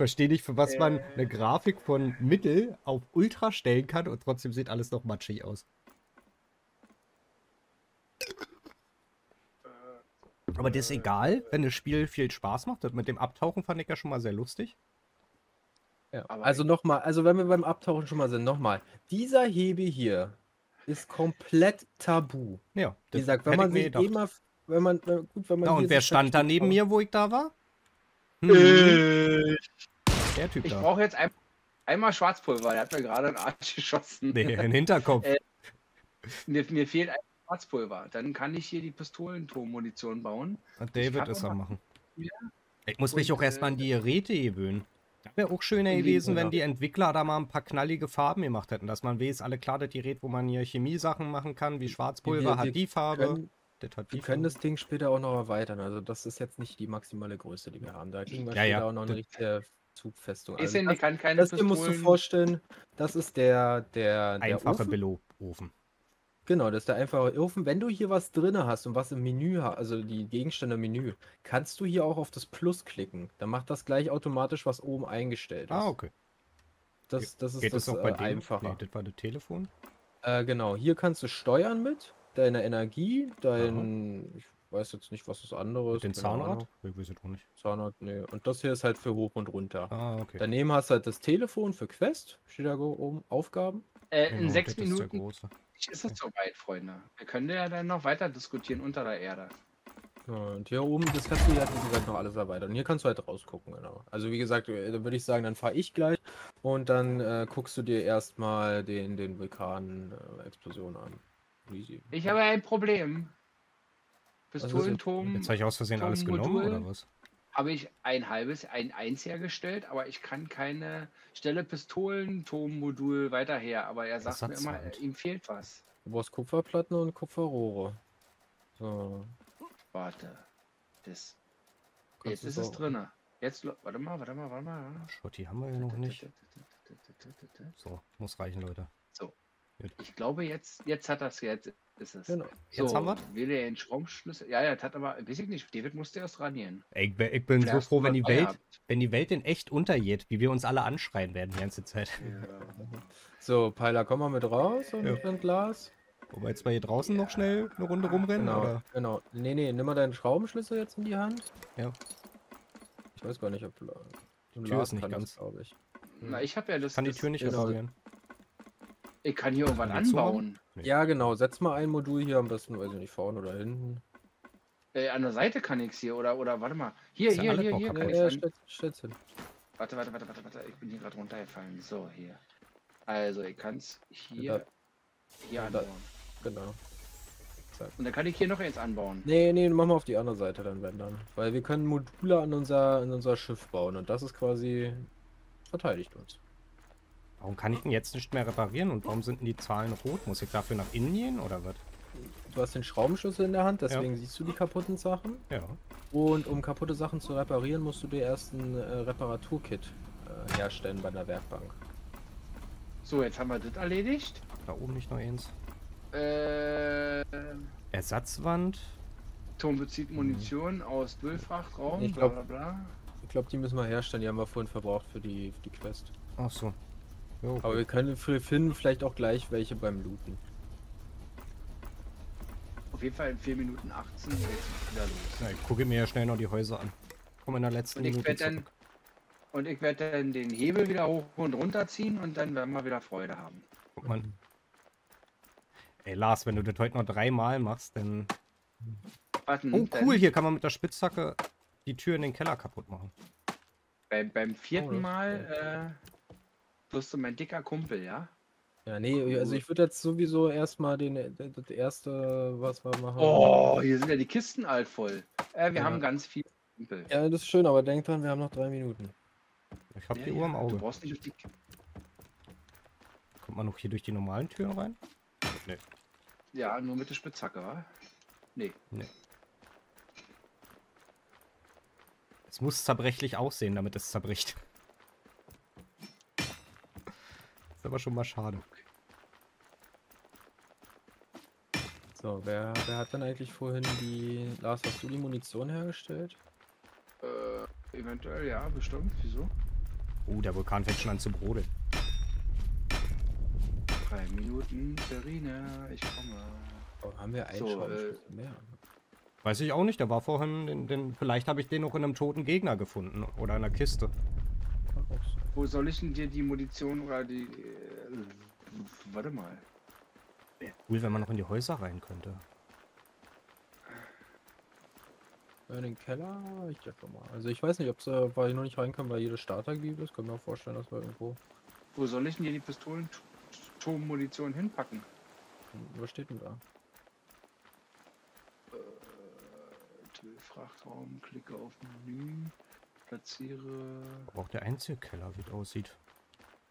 Verstehe nicht, für was man eine Grafik von Mittel auf Ultra stellen kann und trotzdem sieht alles noch matschig aus. Aber das ist egal, wenn das Spiel viel Spaß macht. Das mit dem Abtauchen fand ich ja schon mal sehr lustig. Ja. Also nochmal, also wenn wir beim Abtauchen schon mal sind, nochmal. Dieser Hebel hier ist komplett tabu. Ja, Wie das gesagt, wenn man ich sich gedacht. immer, wenn man, äh, gut, wenn man Ja, und wer stand da neben aber- mir, wo ich da war? Hm, Äh, der Typ ich da. brauche jetzt ein, einmal Schwarzpulver. Der hat mir gerade einen Arsch geschossen. Nee, ein Hinterkopf. Äh, Mir, mir fehlt ein Schwarzpulver. Dann kann ich hier die Pistolenturmmunition bauen. Und David ist am machen. Ja. Ich muss mich Und, auch erstmal an äh, die Geräte gewöhnen. Das wäre auch schöner gewesen, wenn die Entwickler da mal ein paar knallige Farben gemacht hätten. Dass man weiß, alle klar, das Gerät, wo man hier Chemiesachen machen kann, wie Schwarzpulver, Wir- hat wir die Farbe. können, das hat die wir können Farbe. das Ding später auch noch erweitern. Also das ist jetzt nicht die maximale Größe, die wir haben. Da kriegen wir Ja, später ja, auch noch eine das- richtige Zugfestung. Ist Also das, kann keine das hier musst du Pistolen- vorstellen, das ist der, der, der Einfache Ofen. Billo-Ofen. Genau, das ist der einfache Ofen. Wenn du hier was drin hast und was im Menü hast, also die Gegenstände im Menü, kannst du hier auch auf das Plus klicken. Dann macht das gleich automatisch, was oben eingestellt ist. Ah, okay. Das, das ist Geht das, das auch bei äh, dem? Einfache. Nee, das war das Telefon. Äh, genau, hier kannst du steuern mit, deine Energie, dein, ich weiß jetzt nicht, was das andere Mit ist. dem keine Zahnrad? Ich weiß es auch nicht. Zahnrad, nee. Und das hier ist halt für hoch und runter. Ah, okay. Daneben hast du halt das Telefon für Quest, steht da oben, Aufgaben. Äh, Genau, in sechs das ist der Minuten große. ist es soweit, Freunde. Wir können ja dann noch weiter diskutieren unter der Erde. Ja, und hier oben, das kannst du ja, wie gesagt, noch alles erweitern. Und hier kannst du halt rausgucken, genau. Also wie gesagt, äh, da würde ich sagen, dann fahre ich gleich und dann äh, guckst du dir erstmal den, den Vulkan-Explosion an. Easy. Ich habe ein Problem. Jetzt- Pistolenturm Jetzt habe ich aus Versehen alles genommen, oder was? habe ich ein halbes, ein eins hergestellt, aber ich kann keine Stelle Pistolenturmmodul weiter her. Aber er sagt mir immer, Ersatzwand. ihm fehlt was. Du brauchst Kupferplatten und Kupferrohre. So. Warte. Das. Kannst Jetzt ist es so- drin. Jetzt, warte mal, warte mal, warte mal. mal. Schotti haben wir ja noch nicht. So, muss reichen, Leute. Ich glaube, jetzt, jetzt hat das, jetzt ist es. Genau. Jetzt so, haben wir's? Wähle den Schraubenschlüssel. Ja, ja, das hat aber, weiß ich nicht, David musste erst ranieren. Ich, bin- ich bin so Erst froh, wenn die Welt, wenn die Welt in echt untergeht, wie wir uns alle anschreien werden die ganze Zeit. So, Peiler, komm mal mit raus und Ja. ein Glas. Wollen wir jetzt mal hier draußen noch schnell eine Runde rumrennen? Genau, Oder? genau. Nee, nee, nimm mal deinen Schraubenschlüssel jetzt in die Hand. Ja. Ich weiß gar nicht, ob du Die Tür ist nicht ganz. glaube ich. Na, ich habe ja das. Kann die Tür nicht genau. reparieren. Ich kann hier zumachen? anbauen. Nee. Ja, genau. Setz mal ein Modul hier am besten, weiß ich nicht, vorne oder hinten. Äh, an der Seite kann ich es hier, oder, oder warte mal. Hier, hier, hier, hier ja, an... stell's, hin. Warte, warte, warte, warte, warte. Ich bin hier gerade runtergefallen. So, hier. Also, ich kann es hier, Ja, hier ja, anbauen. Genau. Und dann kann ich hier noch eins anbauen. Nee, nee, mach mal auf die andere Seite dann, wenn dann. Weil wir können Module an unser, an unser Schiff bauen und das ist quasi verteidigt uns. Warum kann ich denn jetzt nicht mehr reparieren und warum sind denn die Zahlen rot? Muss ich dafür nach innen gehen oder was? Du hast den Schraubenschlüssel in der Hand, deswegen siehst du die kaputten Sachen. Ja. Und um kaputte Sachen zu reparieren, musst du dir erst ein äh, Reparaturkit äh, herstellen bei der Werkbank. So, jetzt haben wir das erledigt. Da oben nicht noch eins. Äh, Ersatzwand. Turm bezieht Munition aus Müllfrachtraum, Ich bla glaub- bla bla. Ich glaube, die müssen wir herstellen, die haben wir vorhin verbraucht für die, für die Quest. Ach so. Ja, okay. Aber wir können für finden vielleicht auch gleich welche beim Looten. Auf jeden Fall in 4 Minuten 18 geht's wieder los. Na, ich gucke mir ja schnell noch die Häuser an. Komm in der letzten Und ich Minute werde dann, und ich werde dann den Hebel wieder hoch und runter ziehen und dann werden wir wieder Freude haben. Guck mal. Ey, Lars, wenn du das heute noch dreimal machst, dann. Warten, Oh, cool, hier kann man mit der Spitzhacke die Tür in den Keller kaputt machen. Beim, beim vierten Oh, Mal äh, wirst du mein dicker Kumpel, ja? Ja, nee, also ich würde jetzt sowieso erstmal den, äh, das erste, was wir machen. Oh, hier sind ja die Kisten alt voll. Äh, wir Ja. haben ganz viel Kumpel. Ja, das ist schön, aber denk dran, wir haben noch drei Minuten. Ich hab Ja, die Uhr im Du Auge. brauchst nicht auf die. Kommt man noch hier durch die normalen Türen rein? Nee. Ja, nur mit der Spitzhacke, wa? Nee. Es muss zerbrechlich aussehen, damit es zerbricht. Ist aber schon mal schade. So, wer, wer hat denn eigentlich vorhin die. Lars, hast du die Munition hergestellt? Äh, eventuell, ja, bestimmt. Wieso? Oh, der Vulkan fängt schon an zu brodeln. Drei Minuten, Verine, ich komme. Oh, haben wir einen So, äh, mehr? Weiß ich auch nicht, der war vorhin, den, den, vielleicht habe ich den noch in einem toten Gegner gefunden oder in einer Kiste. Kann. Wo soll ich denn dir die Munition oder die. Äh, warte mal. Cool, wenn man noch in die Häuser rein könnte. In den Keller? Ich denke mal. Also ich weiß nicht, ob äh, weil ich noch nicht reinkomme, weil jede Startergebiet ist. Können wir auch vorstellen, dass wir irgendwo. Wo soll ich denn dir die Pistolen-Munition hinpacken? Was steht denn da? Till Frachtraum, klicke auf Menü, platziere. Aber auch der Einzelkeller, wie es aussieht.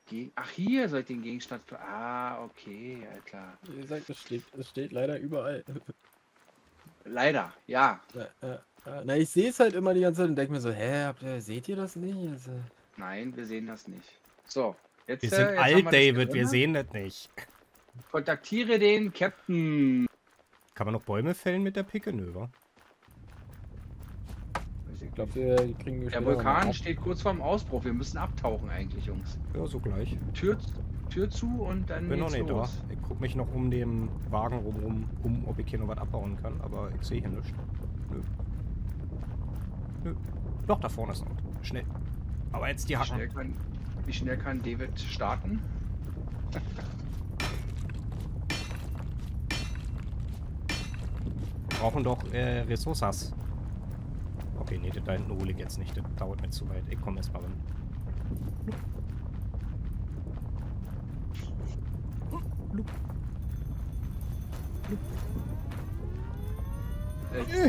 Ge Ach, hier soll ich den Gegenstand. Ah, okay, ja klar. Wie gesagt, es steht, es steht leider überall. Leider, ja. Äh, äh, äh, Na, ich sehe es halt immer die ganze Zeit und denke mir so, hä, habt ihr, seht ihr das nicht? Also, Nein, wir sehen das nicht. So, jetzt. Wir äh, sind jetzt haben alt, wir David, wir gewonnen. sehen das nicht. Kontaktiere den Captain. Kann man noch Bäume fällen mit der Picke? Nö, wa? Glaube, wir kriegen Der Vulkan steht kurz vorm Ausbruch. Wir müssen abtauchen eigentlich, Jungs. Ja, so gleich. Tür, Tür zu und dann Bin noch nicht los. da. Ich guck mich noch um den Wagen rum, um, ob ich hier noch was abbauen kann, aber ich sehe hier nichts. Nö. Nö. Doch, da vorne ist noch. Schnell. Aber jetzt die Wie schnell, Hacken. kann, wie schnell kann David starten? Wir brauchen doch äh, Ressourcas. Okay, nee, da hinten hole ich jetzt nicht. Das dauert mir zu weit. Ich komme erst mal rein.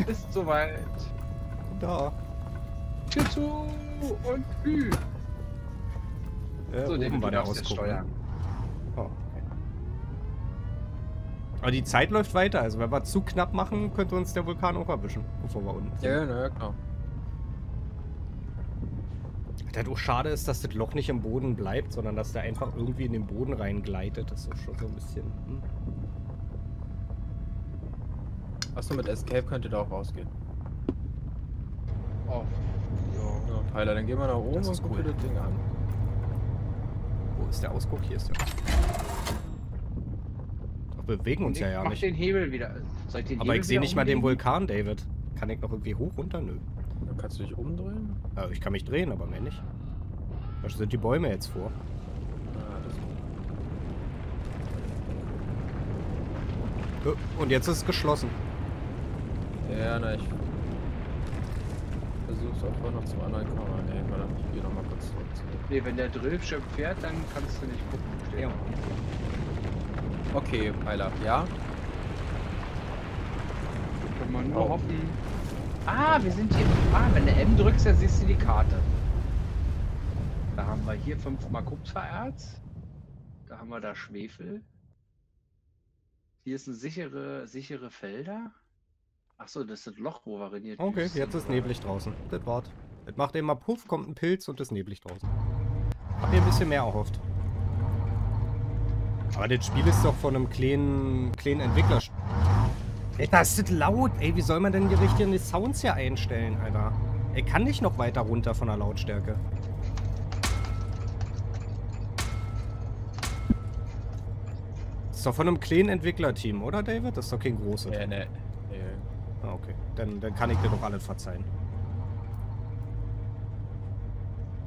Es ist soweit. Da. Tür zu und Hü. Äh, So, oben David, war der ne? Oh, okay. Aber die Zeit läuft weiter. Also wenn wir zu knapp machen, könnte uns der Vulkan auch erwischen, bevor wir unten sind. Ja, na ja, klar. Das auch schade ist, dass das Loch nicht im Boden bleibt, sondern dass der einfach irgendwie in den Boden reingleitet. Das ist auch schon so ein bisschen. Hm. Achso, mit Escape könnte da auch rausgehen. Oh, ja. Ja, Tyler, dann gehen wir nach oben Das und gucken cool. wir das Ding an. Wo ist der Ausguck? Hier ist der Ausguck. Doch, wir bewegen uns Und ja ich ja mach nicht. den Hebel wieder. Soll ich den Aber Hebel ich sehe nicht mal den? Vulkan, David. Kann ich noch irgendwie hoch, runter? Nö. Dann kannst du dich umdrehen. Äh, ich kann mich drehen, aber mehr nicht. Da sind die Bäume jetzt vor. Ah, das Äh, Und jetzt ist es geschlossen. Ja, na, ich versuch's auch mal noch zum anderen Kamera. Ne, warte, ich gehe noch mal kurz zurück. Nee, wenn der Drillchip fährt, dann kannst du nicht gucken. Ja. Okay, Pfeiler, ja? Kann man nur Oh. hoffen. Ah, wir sind hier. Ah, wenn du M drückst, dann siehst du die Karte. Da haben wir hier fünfmal Kupfererz. Da haben wir da Schwefel. Hier ist ein sichere, sichere Felder. Achso, das ist das Loch, wo wir rein hier Okay, düsen. jetzt ist neblig draußen. Das wart. Das macht immer Puff, kommt ein Pilz und ist neblig draußen. Hab mir ein bisschen mehr erhofft. Aber das Spiel ist doch von einem kleinen, kleinen Entwickler. Alter, ist das laut? Ey, wie soll man denn die richtigen Sounds hier einstellen, Alter? Er kann nicht noch weiter runter von der Lautstärke. Das ist doch von einem kleinen Entwicklerteam, oder David? Das ist doch kein großes. Nee, nee. nee. Ah, okay. Dann, dann kann ich dir doch alles verzeihen.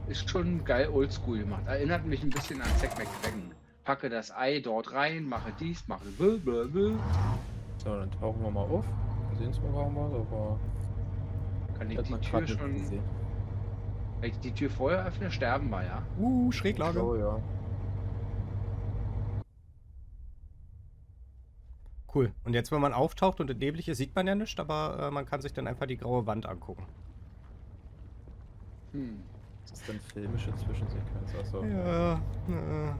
Ist schon geil oldschool gemacht. Erinnert mich ein bisschen an Zack McCracken. Packe das Ei dort rein, mache dies, mache bl bl bl. So, dann tauchen wir mal auf. Wir sehen zwar kaum was, aber Kann ich die Tür schon. gesehen. Wenn ich die Tür vorher öffne, sterben wir, ja? Uh, Schräglage. So, ja. Cool. Und jetzt, wenn man auftaucht und es neblig ist, sieht man ja nichts, aber äh, man kann sich dann einfach die graue Wand angucken. Hm. Das ist dann filmische Zwischensequenz. Achso. Ja. äh.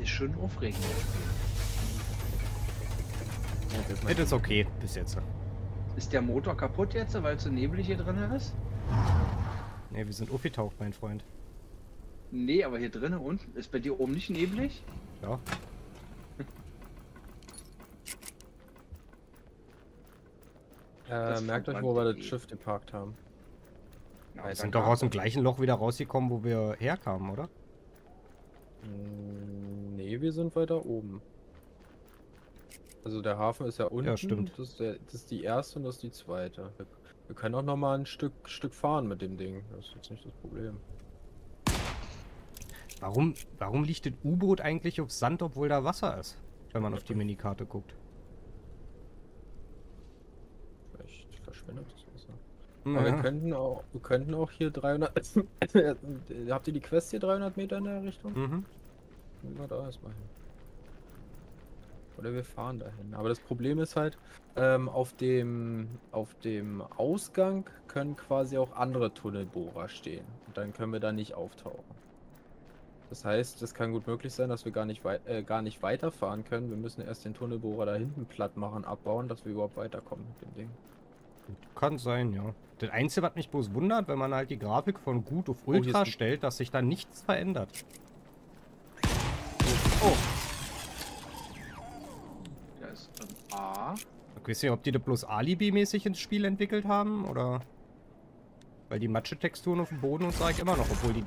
Ist schon aufregend, das Spiel. Das ist okay bis jetzt. Ist der Motor kaputt jetzt, weil es so neblig hier drin ist? Ne, wir sind aufgetaucht, mein Freund. Nee, aber hier drinnen unten. Ist bei dir oben nicht neblig? Ja. Äh, merkt euch, wo wir die- das Schiff geparkt haben. Ja, Wir sind doch aus dem gleichen Loch wieder rausgekommen, wo wir herkamen, oder? Mm, Nee, wir sind weiter oben. Also der Hafen ist ja unten. stimmt. Das ist, der, das ist die erste und das ist die zweite. Wir, wir können auch noch mal ein Stück, Stück fahren mit dem Ding. Das ist jetzt nicht das Problem. Warum, warum liegt das U-Boot eigentlich auf Sand, obwohl da Wasser ist? Wenn man auf die Minikarte guckt. Vielleicht verschwindet das Wasser. Aber wir Ja. könnten auch, wir könnten auch hier 300. Habt ihr die Quest hier 300 Meter in der Richtung? Mhm. Gehen wir da erstmal hin. Oder wir fahren dahin. Aber das Problem ist halt, ähm, auf, dem, auf dem Ausgang können quasi auch andere Tunnelbohrer stehen. Und dann können wir da nicht auftauchen. Das heißt, es kann gut möglich sein, dass wir gar nicht, wei äh, gar nicht weiterfahren können. Wir müssen erst den Tunnelbohrer da hinten platt machen, abbauen, dass wir überhaupt weiterkommen mit dem Ding. Kann sein, ja. Das Einzige, was mich bloß wundert, wenn man halt die Grafik von gut auf Oh, Ultra ein- stellt, dass sich da nichts verändert. Da ist ein A. Ich weiß nicht, ob die das bloß Alibi-mäßig ins Spiel entwickelt haben, oder... Weil die Matschetexturen auf dem Boden und sage ich immer noch, obwohl die...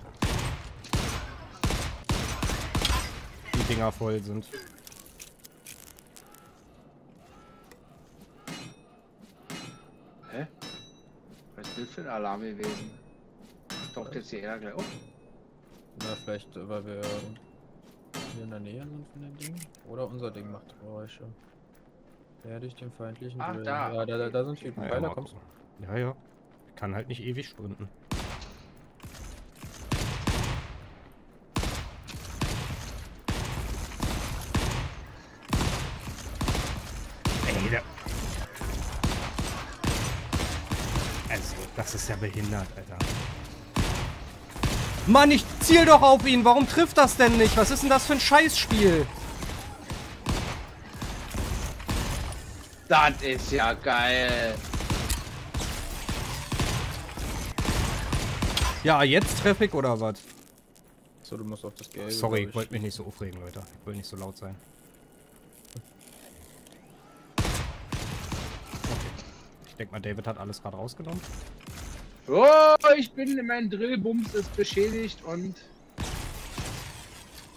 Die Dinger voll sind. Hä? Was ist das für ein Alarm gewesen? Taucht jetzt hier eher gleich auf? Na, vielleicht, weil wir hier in der Nähe sind von dem Ding. Oder unser Ding macht Geräusche. Werde ich den feindlichen Ach, Drill- da, Ja, da, da, da sind. Typen. Ja, Pfeiler, mal kommst gucken. Ja, ja. Ich kann halt nicht ewig sprinten. Ey, der... Also, das ist ja behindert, Alter. Mann, ich ziel doch auf ihn. Warum trifft das denn nicht? Was ist denn das für ein Scheißspiel? Das ist ja geil. Ja, jetzt treffe ich oder was? So, du musst auf das Gelbe. Sorry, ich wollte mich nicht so aufregen, Leute. Ich will nicht so laut sein. Okay. Ich denke mal, David hat alles gerade rausgenommen. Oh, ich bin, mein Drillbums ist beschädigt und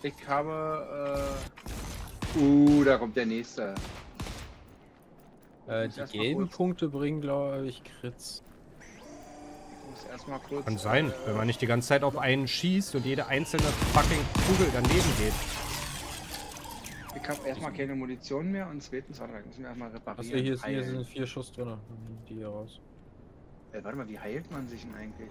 ich habe, äh, uh, da kommt der nächste. Äh, die gelben Punkte bringen, glaube ich, Crits. Ich muss erstmal kurz. Kann sein, äh, wenn man nicht die ganze Zeit auf einen schießt und jede einzelne fucking Kugel daneben geht. Ich habe erstmal keine Munition mehr und zweitens, warte muss mir erstmal reparieren. Achso, hier, ist, hier sind vier Schuss drin. Die hier raus. Ey, warte mal, wie heilt man sich denn eigentlich?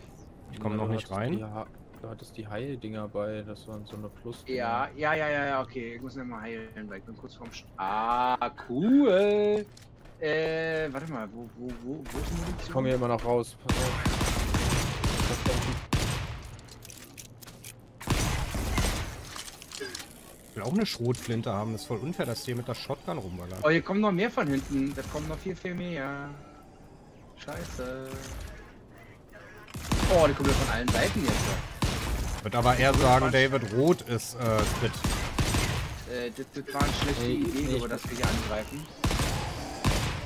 Ich komme noch nicht rein. Die, Ha- du hattest die Heildinger bei, das waren so eine Plus. Ja, ja, ja, ja, ja, okay, ich muss mir mal heilen, weil ich bin kurz vorm. St ah, cool! Äh, warte mal, wo, wo, wo, wo ist die Munition? Ich komme hier immer noch raus. Pass auf. Die- Ich will auch eine Schrotflinte haben. Das ist voll unfair, dass die hier mit der Shotgun rumballert. Oh, hier kommen noch mehr von hinten. Da kommen noch viel, viel mehr. Scheiße. Oh, die kommen ja von allen Seiten jetzt. Ich würde aber eher sagen, David Roth ist äh, Crit. Äh, das, das war eine schlechte Nee, Idee, nee, über ich- das wir hier angreifen.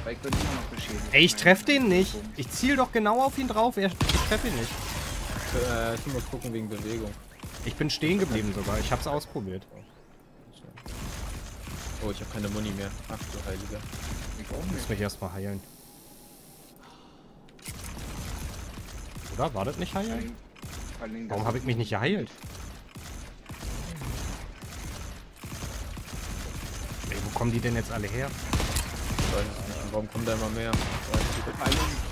Weil ich bin immer noch beschädigt. Ey, ich treffe den nicht. Ich ziel doch genau auf ihn drauf. Er, ich treffe ihn nicht. Äh, ich muss gucken wegen Bewegung. Ich bin stehen geblieben sogar. Ich hab's ausprobiert. Oh, ich habe keine Muni mehr. Ach du Heiliger. Ich Muss mich erstmal heilen. Oder? War das nicht heilen? Warum das- habe ich mich nicht geheilt? Ey, wo kommen die denn jetzt alle her? Warum kommen da immer mehr?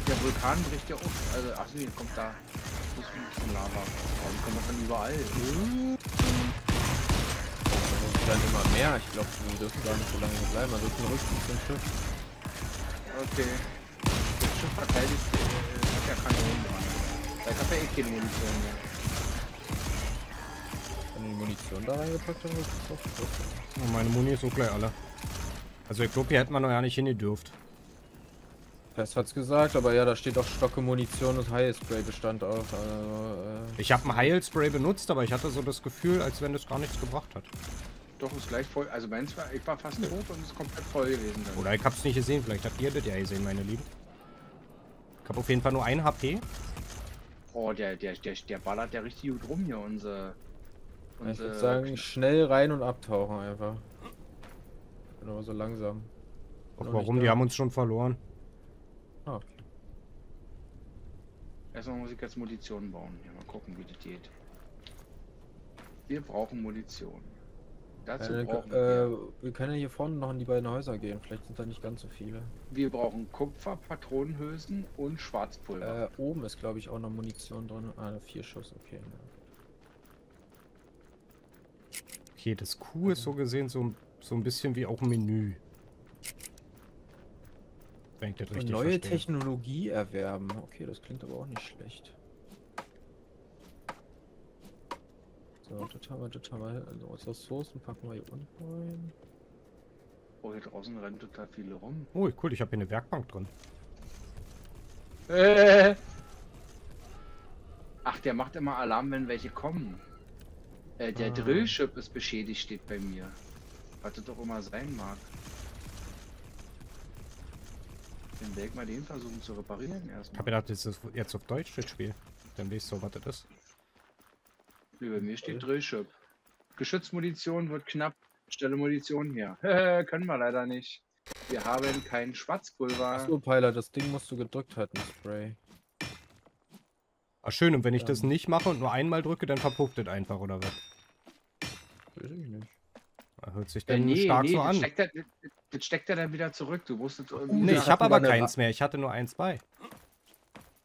Der Vulkan bricht ja auf. Also, ach nee, kommt da. Das ist ein bisschen Lava. Die kommen von überall. Es werden immer mehr. Ich glaube, wir dürfen gar nicht so lange hier bleiben. Also zum Rücken zum Schiff. Okay. Das Schiff verteidigt, äh, hat ja Kanonen dran. Ich hab ja eh keine Munition mehr. Wenn du die Munition da reingepackt haben, das ist doch gut. Und meine Muni ist auch gleich alle. Also ich glaube, hier hätte man noch ja nicht hingedürft. Fest hat's gesagt, aber ja, da steht auch Stocke Munition und Heilspray-Bestand auf. Also, äh, Ich habe ein Heilspray benutzt, aber ich hatte so das Gefühl, als wenn das gar nichts gebracht hat. Doch, ist gleich voll. Also meins war, ich war fast tot und ist komplett voll gewesen. Dann. Oder ich hab's nicht gesehen, vielleicht habt ihr das ja gesehen, meine Lieben. Ich habe auf jeden Fall nur ein HP. Oh, der, der, der, der ballert ja richtig gut rum hier, unser. ich würde sagen, schnell rein und abtauchen einfach. Bin aber so langsam. Noch warum? Die haben uns schon verloren. Ah, okay. Erstmal muss ich jetzt Munition bauen. Ja, mal gucken, wie das geht. Wir brauchen Munition. Dazu Äh, brauchen äh, wir, wir können ja hier vorne noch in die beiden Häuser gehen. Vielleicht sind da nicht ganz so viele. wir brauchen Kupfer, Patronenhülsen und Schwarzpulver. Äh, oben ist, glaube ich, auch noch Munition drin. Ah, vier Schuss, okay. ne. Okay, das Q ist so gesehen so, so ein bisschen wie auch ein Menü. Wenn ich das Und richtig neue verstehe. Technologie erwerben. Okay, das klingt aber auch nicht schlecht. So, das haben wir, das haben wir. Also aus Ressourcen packen wir hier unten rein. oh, hier draußen rennen total viele rum. Oh, cool, ich habe hier eine Werkbank drin. Äh. Ach, der macht immer Alarm, wenn welche kommen. Äh, der Ah. Drillship ist beschädigt, steht bei mir. Was das doch immer sein mag. Dann werde ich mal den versuchen zu reparieren Ich habe erstmal. gedacht, das ist jetzt auf Deutsch das Spiel. Dann weißt du, was das ist. Nee, bei mir Okay. steht Drillship. Geschützmunition wird knapp. Stelle Munition hier. Können wir leider nicht. Wir haben kein Schwarzpulver. Achso, Peiler, das Ding musst du gedrückt halten, Spray. Ah, schön, und wenn ich das nicht mache und nur einmal drücke, dann verpufft das einfach, oder was? Weiß ich nicht. Ah, Hört sich Äh, dann nee, stark nee, so das an. steckt, er, das, steckt er dann wieder zurück. Du musst es irgendwie. Nee, ich habe aber keins mehr. Ich hatte nur eins bei.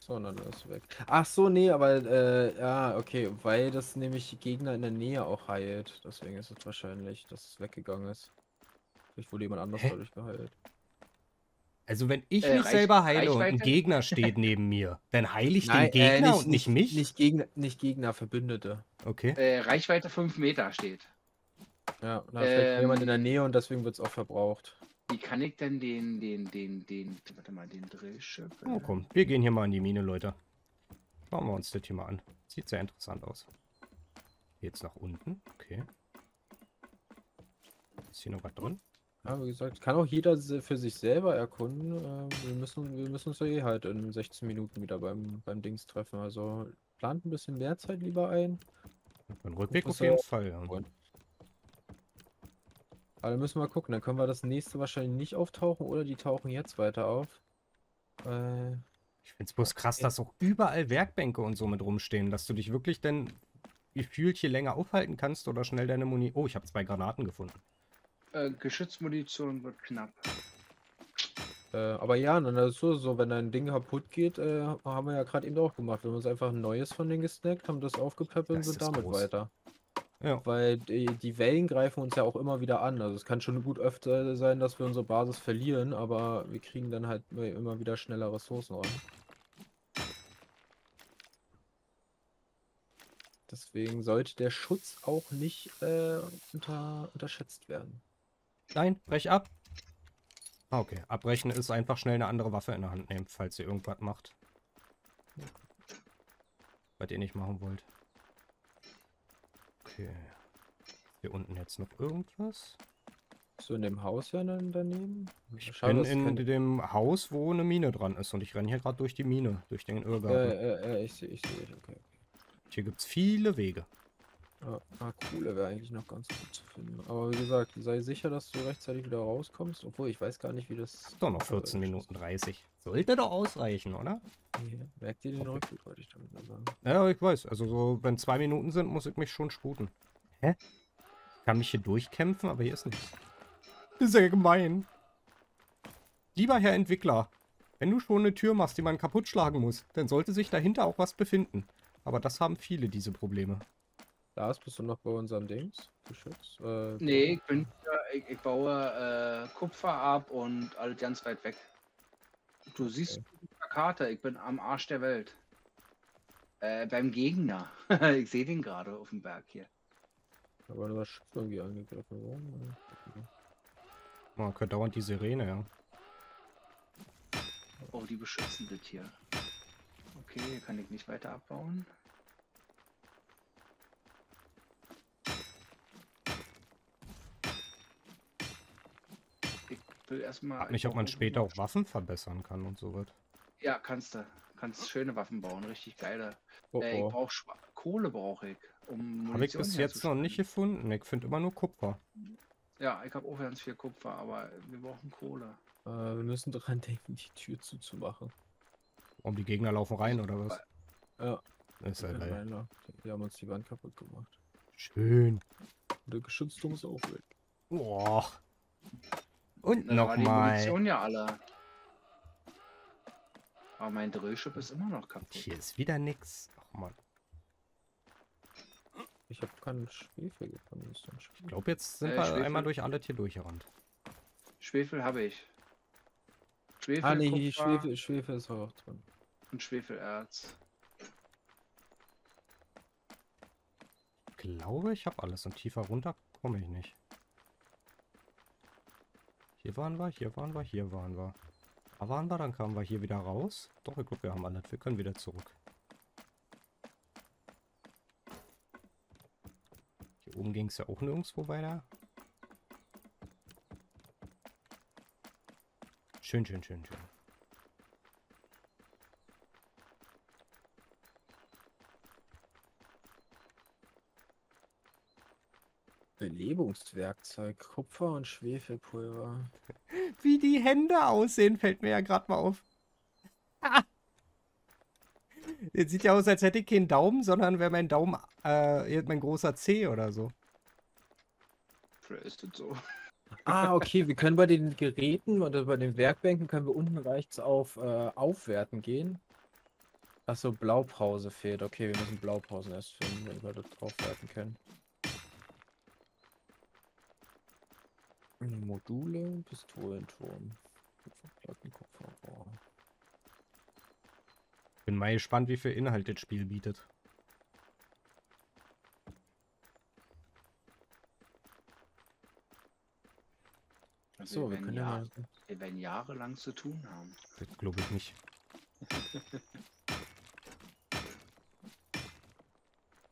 So, dann ist weg. Ach so, nee, aber äh, ja, okay, weil das nämlich die Gegner in der Nähe auch heilt. Deswegen ist es wahrscheinlich, dass es weggegangen ist. Vielleicht wurde jemand anders Hä? dadurch geheilt. Also wenn ich Äh, mich Reich- selber heile und ein Reichweite? Gegner steht neben mir, dann heile ich Nein, den Gegner äh, und nicht mich? Nicht Gegner, nicht Gegner, Verbündete. Okay. Äh, Reichweite 5 Meter steht. Ja, da ist vielleicht jemand in der Ähm. Nähe und deswegen wird es auch verbraucht. Wie kann ich denn den, den, den, den, warte mal, den Drillship? äh, Oh komm, wir gehen hier mal in die Mine, Leute. Schauen wir uns das hier mal an. Sieht sehr interessant aus. Jetzt nach unten. Okay. Ist hier noch was drin? Ja, wie gesagt, kann auch jeder für sich selber erkunden. Äh, wir, müssen, wir müssen uns ja eh halt in 16 Minuten wieder beim, beim Dings treffen. Also plant ein bisschen mehr Zeit lieber ein. Ein Rückweg auf jeden Fall. Ja. Aber dann müssen wir gucken. Dann können wir das nächste wahrscheinlich nicht auftauchen oder die tauchen jetzt weiter auf. Äh, Ich finde es bloß krass, dass auch überall Werkbänke und so mit rumstehen, dass du dich wirklich dann gefühlt hier länger aufhalten kannst oder schnell deine Muni. Oh, ich habe zwei Granaten gefunden. Äh, Geschützmunition wird knapp. äh, aber ja, dann ist es so, so, wenn dein Ding kaputt geht, äh, haben wir ja gerade eben auch gemacht. Wir haben uns einfach ein neues von denen gesnackt, haben das aufgepäppelt und sind damit groß. weiter. Ja. Weil die, die Wellen greifen uns ja auch immer wieder an. Also es kann schon gut öfter sein, dass wir unsere Basis verlieren, aber wir kriegen dann halt immer wieder schneller Ressourcen ran. Deswegen sollte der Schutz auch nicht äh, unter, unterschätzt werden. Nein, brech ab. Ah, okay. Abbrechen ist einfach schnell eine andere Waffe in der Hand nehmen, falls ihr irgendwas macht. Was ihr nicht machen wollt. Okay. Hier unten jetzt noch irgendwas? So in dem Haus ja dann daneben? Ich Schade, bin in keine- dem Haus, wo eine Mine dran ist und ich renne hier gerade durch die Mine, durch den Irrgarten. Äh, äh, äh, ich sehe, ich sehe, okay. Hier gibt es viele Wege. Ja, ah, coole wäre eigentlich noch ganz gut zu finden. Aber wie gesagt, sei sicher, dass du rechtzeitig wieder rauskommst. Obwohl, ich weiß gar nicht, wie das... Doch noch 14 Minuten 30. Sollte doch ausreichen, oder? Nee, merkt ihr den Rückweg, wollte ich damit sagen. Ja, ich weiß. Also so, wenn zwei Minuten sind, muss ich mich schon sputen. Hä? Ich kann mich hier durchkämpfen, aber hier ist nichts. Das ist ja gemein. Lieber Herr Entwickler, wenn du schon eine Tür machst, die man kaputt schlagen muss, dann sollte sich dahinter auch was befinden. Aber das haben viele, diese Probleme. Lars, bist du noch bei unserem Dings? Geschütz? Äh, Nee, ich bin ich, ich baue äh, Kupfer ab und alles ganz weit weg. Du siehst Okay. der Karte, ich bin am Arsch der Welt. Äh, beim Gegner. ich sehe den gerade auf dem Berg hier. Aber das Schiff irgendwie angegriffen worden. Man hört dauernd die Sirene, ja. Oh, die beschützen das hier. Okay, hier kann ich nicht weiter abbauen. Ich will erstmal. Frag mich, ob man später auch Waffen verbessern kann und so wird. Ja, kannst du. Kannst schöne Waffen bauen, richtig geile. Oh, Äh, ich oh. brauch Schwa Kohle brauche ich, um Habe ich Munition bis jetzt noch nicht gefunden. Ich finde immer nur Kupfer. Ja, ich habe auch ganz viel Kupfer, aber wir brauchen Kohle. Äh, wir müssen dran denken, die Tür zuzumachen. Um die Gegner laufen rein oder was? Ja, Ist ja wir geil. rein, ja. Die haben uns die Wand kaputt gemacht. Schön. Und der Geschützturm ist auch weg. Boah. Und nochmal. Munition ja alle. Aber mein Drillschiff ist immer noch kaputt. Hier ist wieder nix. Ach man. Ich habe keinen Schwefel gefunden. Ich glaube, jetzt sind Äh, wir Schwefel- einmal durch alles hier durchgerannt. Schwefel habe ich. Schwefel, Ah, nee, Kupfer Schwefel, Schwefel ist auch drin. und Schwefelerz. Ich glaube, ich habe alles. Und tiefer runter komme ich nicht. Hier waren wir, hier waren wir, hier waren wir. Da waren wir, dann kamen wir hier wieder raus. Doch, ich glaube, wir haben alles. Wir können wieder zurück. Hier oben ging es ja auch nirgendwo weiter. Schön, schön, schön, schön. Belebungswerkzeug, Kupfer und Schwefelpulver. Wie die Hände aussehen, fällt mir ja gerade mal auf. Jetzt sieht ja aus, als hätte ich keinen Daumen, sondern wäre mein Daumen äh, mein großer C oder so. Ist so. Ah, okay, wir können bei den Geräten oder bei den Werkbänken können wir unten rechts auf äh, Aufwerten gehen. Achso, Blaupause fehlt. Okay, wir müssen Blaupausen erst finden, wenn wir das aufwerten können. Module, Pistolenturm. Bin mal gespannt, wie viel Inhalt das Spiel bietet. Also Achso, wir werden können ja Jahr- mal. wir werden jahrelang zu tun haben. Das glaube ich nicht.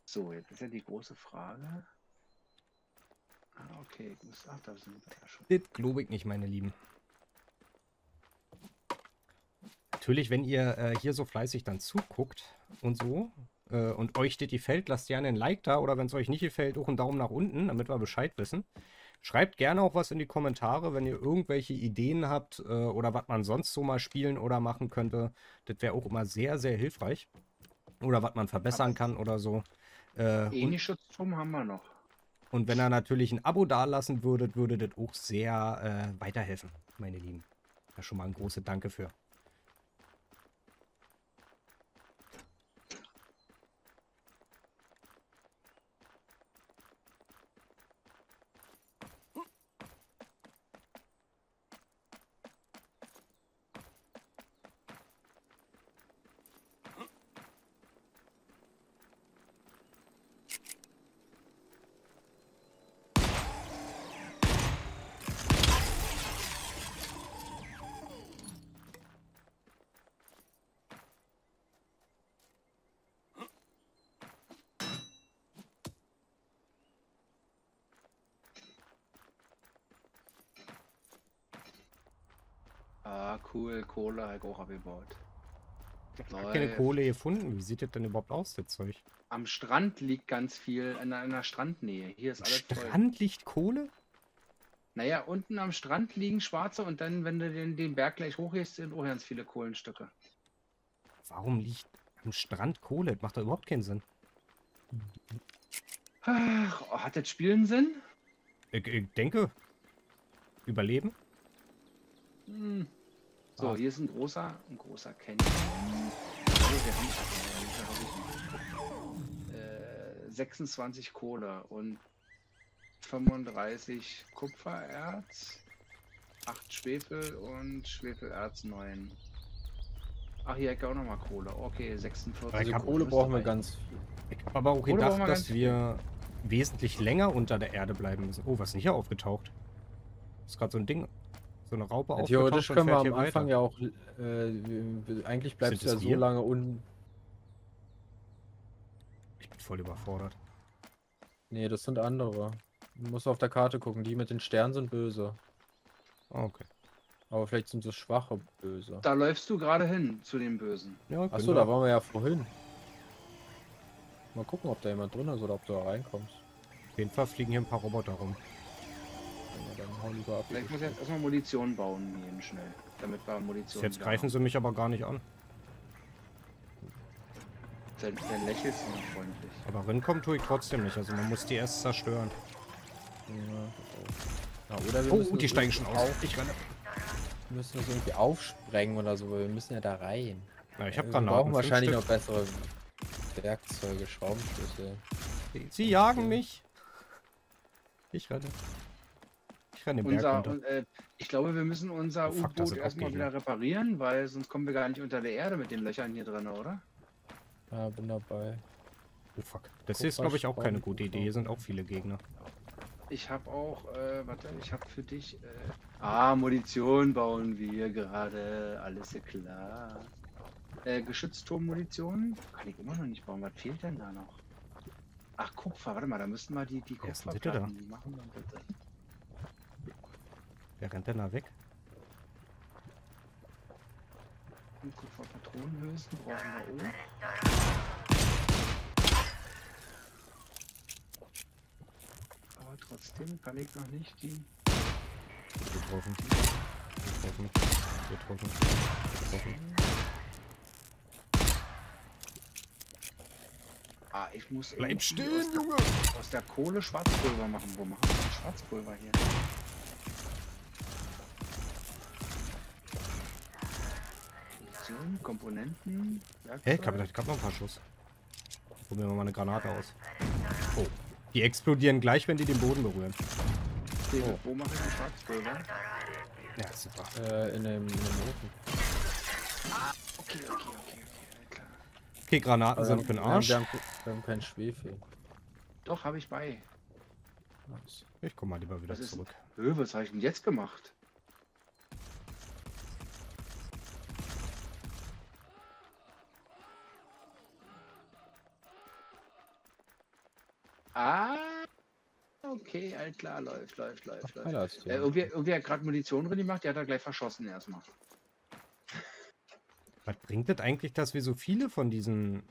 So, jetzt ist ja die große Frage. Ah, okay, ich muss, ach, da sind ja schon. Das glaube ich nicht, meine Lieben. Natürlich, wenn ihr äh, hier so fleißig dann zuguckt und so äh, und euch das gefällt, lasst gerne ein Like da oder wenn es euch nicht gefällt, auch einen Daumen nach unten, damit wir Bescheid wissen. Schreibt gerne auch was in die Kommentare, wenn ihr irgendwelche Ideen habt äh, oder was man sonst so mal spielen oder machen könnte. Das wäre auch immer sehr, sehr hilfreich. Oder was man verbessern kann oder so. Äh, und, Eni-Schutzturm haben wir noch. Und wenn ihr natürlich ein Abo dalassen würdet, würde das auch sehr äh, weiterhelfen, meine Lieben. Da schon mal ein großes Danke für. Ah, cool, Kohle habe ich auch abgebaut. Ich habe keine. Kohle gefunden. Wie sieht das denn überhaupt aus, das Zeug? Am Strand liegt ganz viel, in einer Strandnähe. Hier ist alles voll. Strand liegt Kohle? Naja, unten am Strand liegen schwarze und dann, wenn du den, den Berg gleich hochgehst, sind auch ganz viele Kohlenstücke. Warum liegt am Strand Kohle? Das macht doch überhaupt keinen Sinn. Ach, oh, hat das Spiel einen Sinn? Ich, ich denke, überleben. Hm. So, Ah. hier ist ein großer, ein großer Canyon. Wir haben, äh, 26 Kohle und 35 Kupfererz, 8 Schwefel und Schwefelerz 9. Ach, hier habe ich auch nochmal Kohle. Okay, 46. Ich Also Kohle brauchen wir ganz viel. Ich habe aber auch Kohle gedacht, dass wir wesentlich länger unter der Erde bleiben müssen. Oh, was ist denn hier aufgetaucht? Ist gerade so ein Ding, so eine Raupe Ja, theoretisch können wir am Anfang weiter. ja auch, äh, eigentlich bleibt es Sind ja so lange un... Ich bin voll überfordert. Nee, das sind andere. Du musst auf der Karte gucken, die mit den Sternen sind böse. Ah, okay. Aber vielleicht sind es schwache böse. Da läufst du gerade hin zu den Bösen. Ja, bin Achso, da waren wir ja vorhin. Mal gucken, ob da jemand drin ist oder ob du da reinkommst. Auf jeden Fall fliegen hier ein paar Roboter rum. Ja, dann hau lieber ab. Vielleicht muss ich jetzt erstmal Munition bauen, jeden schnell. Damit wir Munition. Jetzt greifen sie mich aber gar nicht an. Der, der lächelst immer freundlich. Aber rinkommen tue ich trotzdem nicht. Also man muss die erst zerstören. Ja, oder wir Oh, müssen die steigen schon aus. auf- Ich renne. Wir müssen das irgendwie aufsprengen oder so, weil wir müssen ja da rein. Ja, ich habe wir Granaten. brauchen fünf wahrscheinlich Stück. noch bessere Werkzeuge, Schraubenschlüssel. Sie- Sie jagen mich. Ich renne. Ich renne den Berg Unser, runter. und, äh, ich glaube, wir müssen unser Oh, U-Boot erstmal wieder reparieren, weil sonst kommen wir gar nicht unter der Erde mit den Löchern hier drin, oder? Ja, bin dabei. Oh fuck. Das ist, glaube ich, auch keine gute Idee. Hier sind auch viele Gegner. Ich habe auch, äh, warte, ich habe für dich, äh, ah, Munition bauen wir gerade, alles ja klar. Äh, Geschützturmmunition kann ich immer noch nicht bauen, was fehlt denn da noch? Ach, Kupfer, warte mal, da müssten wir die, die Kupferplatten, die machen wir bitte. Wer rennt denn da weg? Und Kupferpatronenhülsen brauchen wir auch. Aber trotzdem kann ich noch nicht die Getroffen. Getroffen. Getroffen. Getroffen. Ah, ich muss Bleib stehen, aus der, Junge! aus der Kohle Schwarzpulver machen. Wo machen wir denn Schwarzpulver hier? Munition, Komponenten, Hä? Ich Werkzeug. habe gedacht, ich hab noch ein paar Schuss. Probieren wir mal eine Granate aus. Oh. Die explodieren gleich, wenn die den Boden berühren. David, Wo mache ich den Schwarzpulver? Ja, super. Äh, in dem, in dem Ofen. Okay, okay, okay, okay, klar. Okay, Granaten sind für den Arsch. Wir haben, wir haben keinen Schwefel. Doch, habe ich bei. Ich komm mal lieber wieder Was ist- zurück. Hö, was habe ich denn jetzt gemacht? Ah, okay, alt klar, läuft, läuft, läuft, Ach, läuft. Äh, irgendwie, irgendwie hat gerade Munition drin gemacht, die hat er gleich verschossen erstmal. Was bringt das eigentlich, dass wir so viele von diesen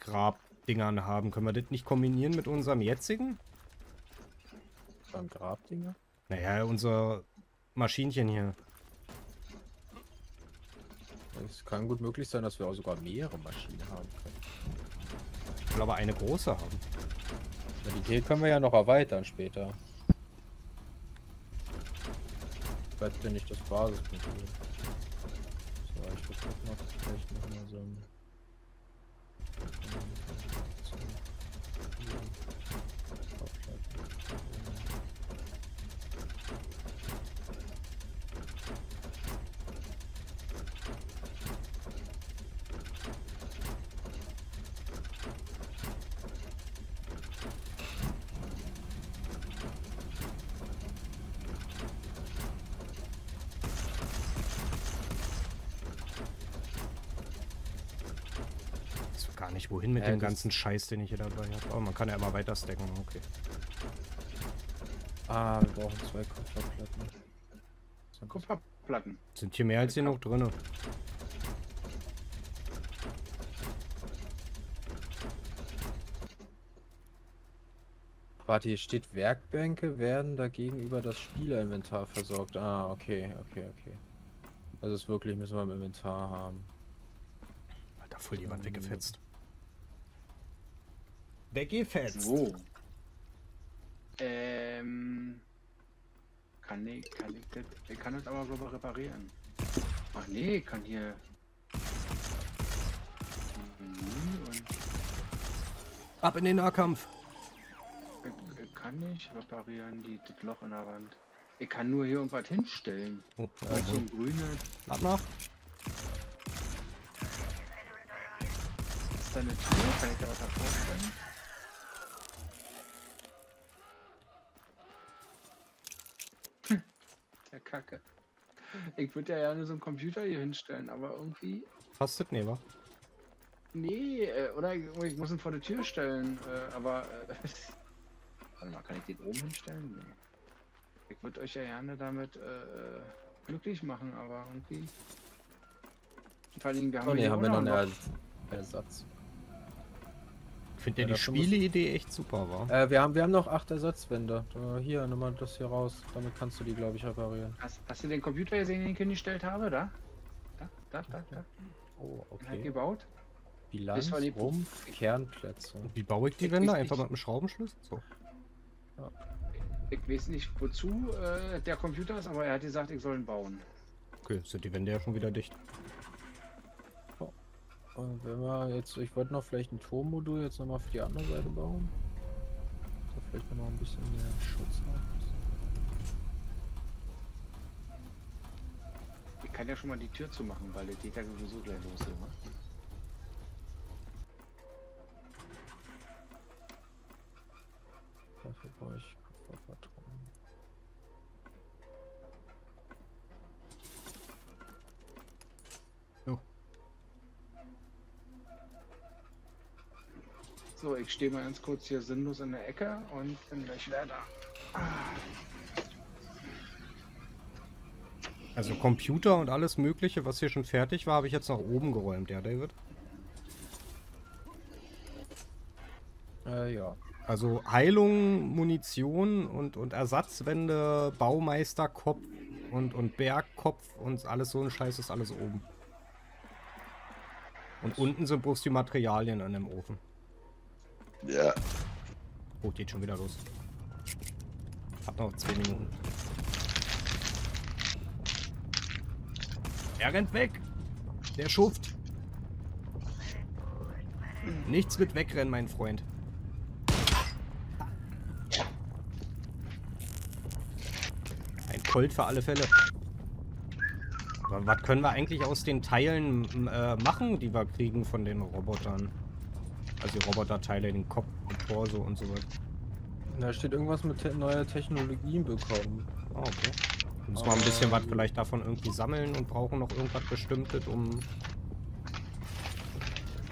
Grabdingern haben? Können wir das nicht kombinieren mit unserem jetzigen? Beim Grabdinger? Naja, unser Maschinchen hier. Es kann gut möglich sein, dass wir auch sogar mehrere Maschinen haben können. Ich will aber eine große haben. Die Idee können wir ja noch erweitern später. Bleibt ja nicht das Basisprinzip. So, ich würde es vielleicht noch mal so ein... Ich weiß gar nicht, wohin mit Ja, dem ganzen Scheiß, den ich hier dabei habe. Aber man kann ja immer weiter stacken. Okay. Ah, wir brauchen zwei Kupferplatten. So, Kupferplatten. Sind hier mehr als genug drin. Warte, hier steht Werkbänke werden dagegen über das Spielerinventar versorgt. Ah, okay, okay, okay. Also es wirklich müssen wir im Inventar haben. Alter, voll jemand weggefetzt. Weggefetzt. So. Ähm. Kann ich, kann ich das, ich kann das aber glaube ich reparieren. Ach nee, kann hier. Ab in den Nahkampf. ich, ich kann nicht reparieren, die, das Loch in der Wand. Ich kann nur hier irgendwas hinstellen. Oh, Und so ein grüne. Ab nach. Ist da eine Tür? Kann ich da was davor stellen? Ich würde ja gerne so einen Computer hier hinstellen, aber irgendwie. Passt das? Nee, wa? Nee, äh, oder ich, ich muss ihn vor die Tür stellen, äh, aber. Äh, warte mal, kann ich den oben hinstellen? Nee. Ich würde euch ja gerne damit äh, glücklich machen, aber irgendwie. Vor Dingen, wir haben, Oh ne, hier haben wir noch einen Ersatz. Ich finde ja Ja, die Spieleidee echt super, war. Äh, wir haben, wir haben noch acht Ersatzwände. Da, hier, nimm mal das hier raus. Damit kannst du die, glaube ich, reparieren. Hast, hast du den Computer gesehen, den ich hingestellt habe? Da? Da, da, da, da. Oh, Den halt okay. gebaut? Bilanz, Rumpf, Kernplätze. Wie baue ich die Ich Wände? Einfach nicht. mit einem Schraubenschlüssel? So. Ich weiß nicht, wozu äh, der Computer ist, aber er hat gesagt, ich soll ihn bauen. Okay, sind die Wände ja schon wieder dicht. Und wenn wir jetzt, ich wollte noch vielleicht ein Turmmodul jetzt nochmal für die andere Seite bauen. So vielleicht noch ein bisschen mehr Schutz haben. Ich kann ja schon mal die Tür zumachen, weil es geht ja sowieso gleich los. Ne? Dafür brauche ich Kupferpatronen. So, ich stehe mal ganz kurz hier sinnlos in der Ecke und bin gleich wieder da. Also Computer und alles mögliche, was hier schon fertig war, habe ich jetzt nach oben geräumt, ja, David? Äh, ja. Also Heilung, Munition und, und Ersatzwände, Baumeisterkopf und, und Bergkopf und alles so ein Scheiß ist alles oben. Und unten sind bloß die Materialien an dem Ofen. Ja. Oh, geht schon wieder los. Hab noch zwei Minuten. Er rennt weg! Der Schuft! Nichts mit wegrennen, mein Freund. Ein Colt für alle Fälle. Aber was können wir eigentlich aus den Teilen äh, machen, die wir kriegen von den Robotern? Also Roboterteile, den Kopf, den Torso und so weiter. Da steht irgendwas mit te neuer Technologien bekommen. Ah, okay. Müssen wir ein bisschen was vielleicht davon irgendwie sammeln und brauchen noch irgendwas Bestimmtes, um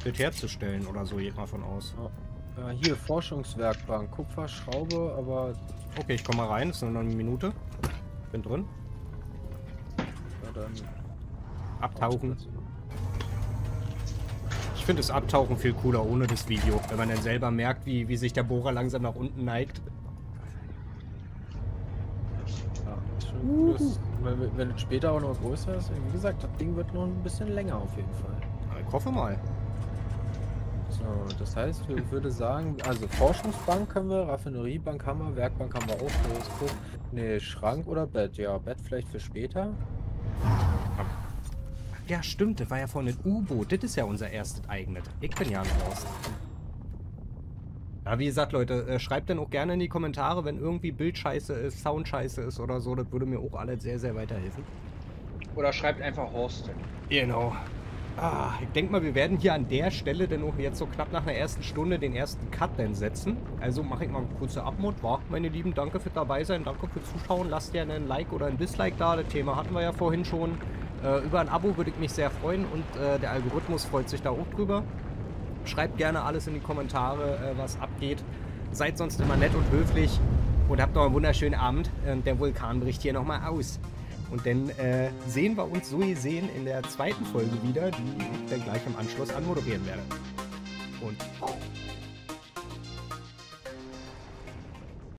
das herzustellen oder so, geht mal von aus. Ja, hier, Forschungswerkbank, Kupferschraube, aber Okay, ich komme mal rein, ist nur noch eine Minute. Bin drin. ja, dann Abtauchen. Ich finde das Abtauchen viel cooler ohne das Video, wenn man dann selber merkt, wie, wie sich der Bohrer langsam nach unten neigt. Ja, ist schon cool, dass- wenn, wenn es später auch noch größer ist, wie gesagt, das Ding wird noch ein bisschen länger auf jeden Fall. Ich hoffe mal. So, das heißt, ich würde sagen, also Forschungsbank haben wir, Raffineriebank haben wir, Werkbank haben wir auch. Ne, Schrank oder Bett? Ja, Bett vielleicht für später. Ja, stimmt, das war ja vorhin ein U-Boot. Das ist ja unser erstes eigenes. Ich bin ja ein Horst. Ja, wie gesagt, Leute, äh, schreibt dann auch gerne in die Kommentare, wenn irgendwie Bildscheiße ist, Soundscheiße ist oder so. Das würde mir auch alles sehr, sehr weiterhelfen. Oder schreibt einfach Horst. Genau. Ah, ich denke mal, wir werden hier an der Stelle dann auch jetzt so knapp nach einer ersten Stunde den ersten Cut dann setzen. Also mache ich mal eine kurze Abmod. War, meine Lieben, danke für dabei sein, danke für Zuschauen. Lasst gerne ein Like oder ein Dislike da. Das Thema hatten wir ja vorhin schon. Äh, über ein Abo würde ich mich sehr freuen und äh, der Algorithmus freut sich da auch drüber. Schreibt gerne alles in die Kommentare, äh, was abgeht. Seid sonst immer nett und höflich und habt noch einen wunderschönen Abend. Äh, der Vulkan bricht hier nochmal aus. Und dann äh, sehen wir uns so gesehen in der zweiten Folge wieder, die ich dann gleich im Anschluss anmoderieren werde. Und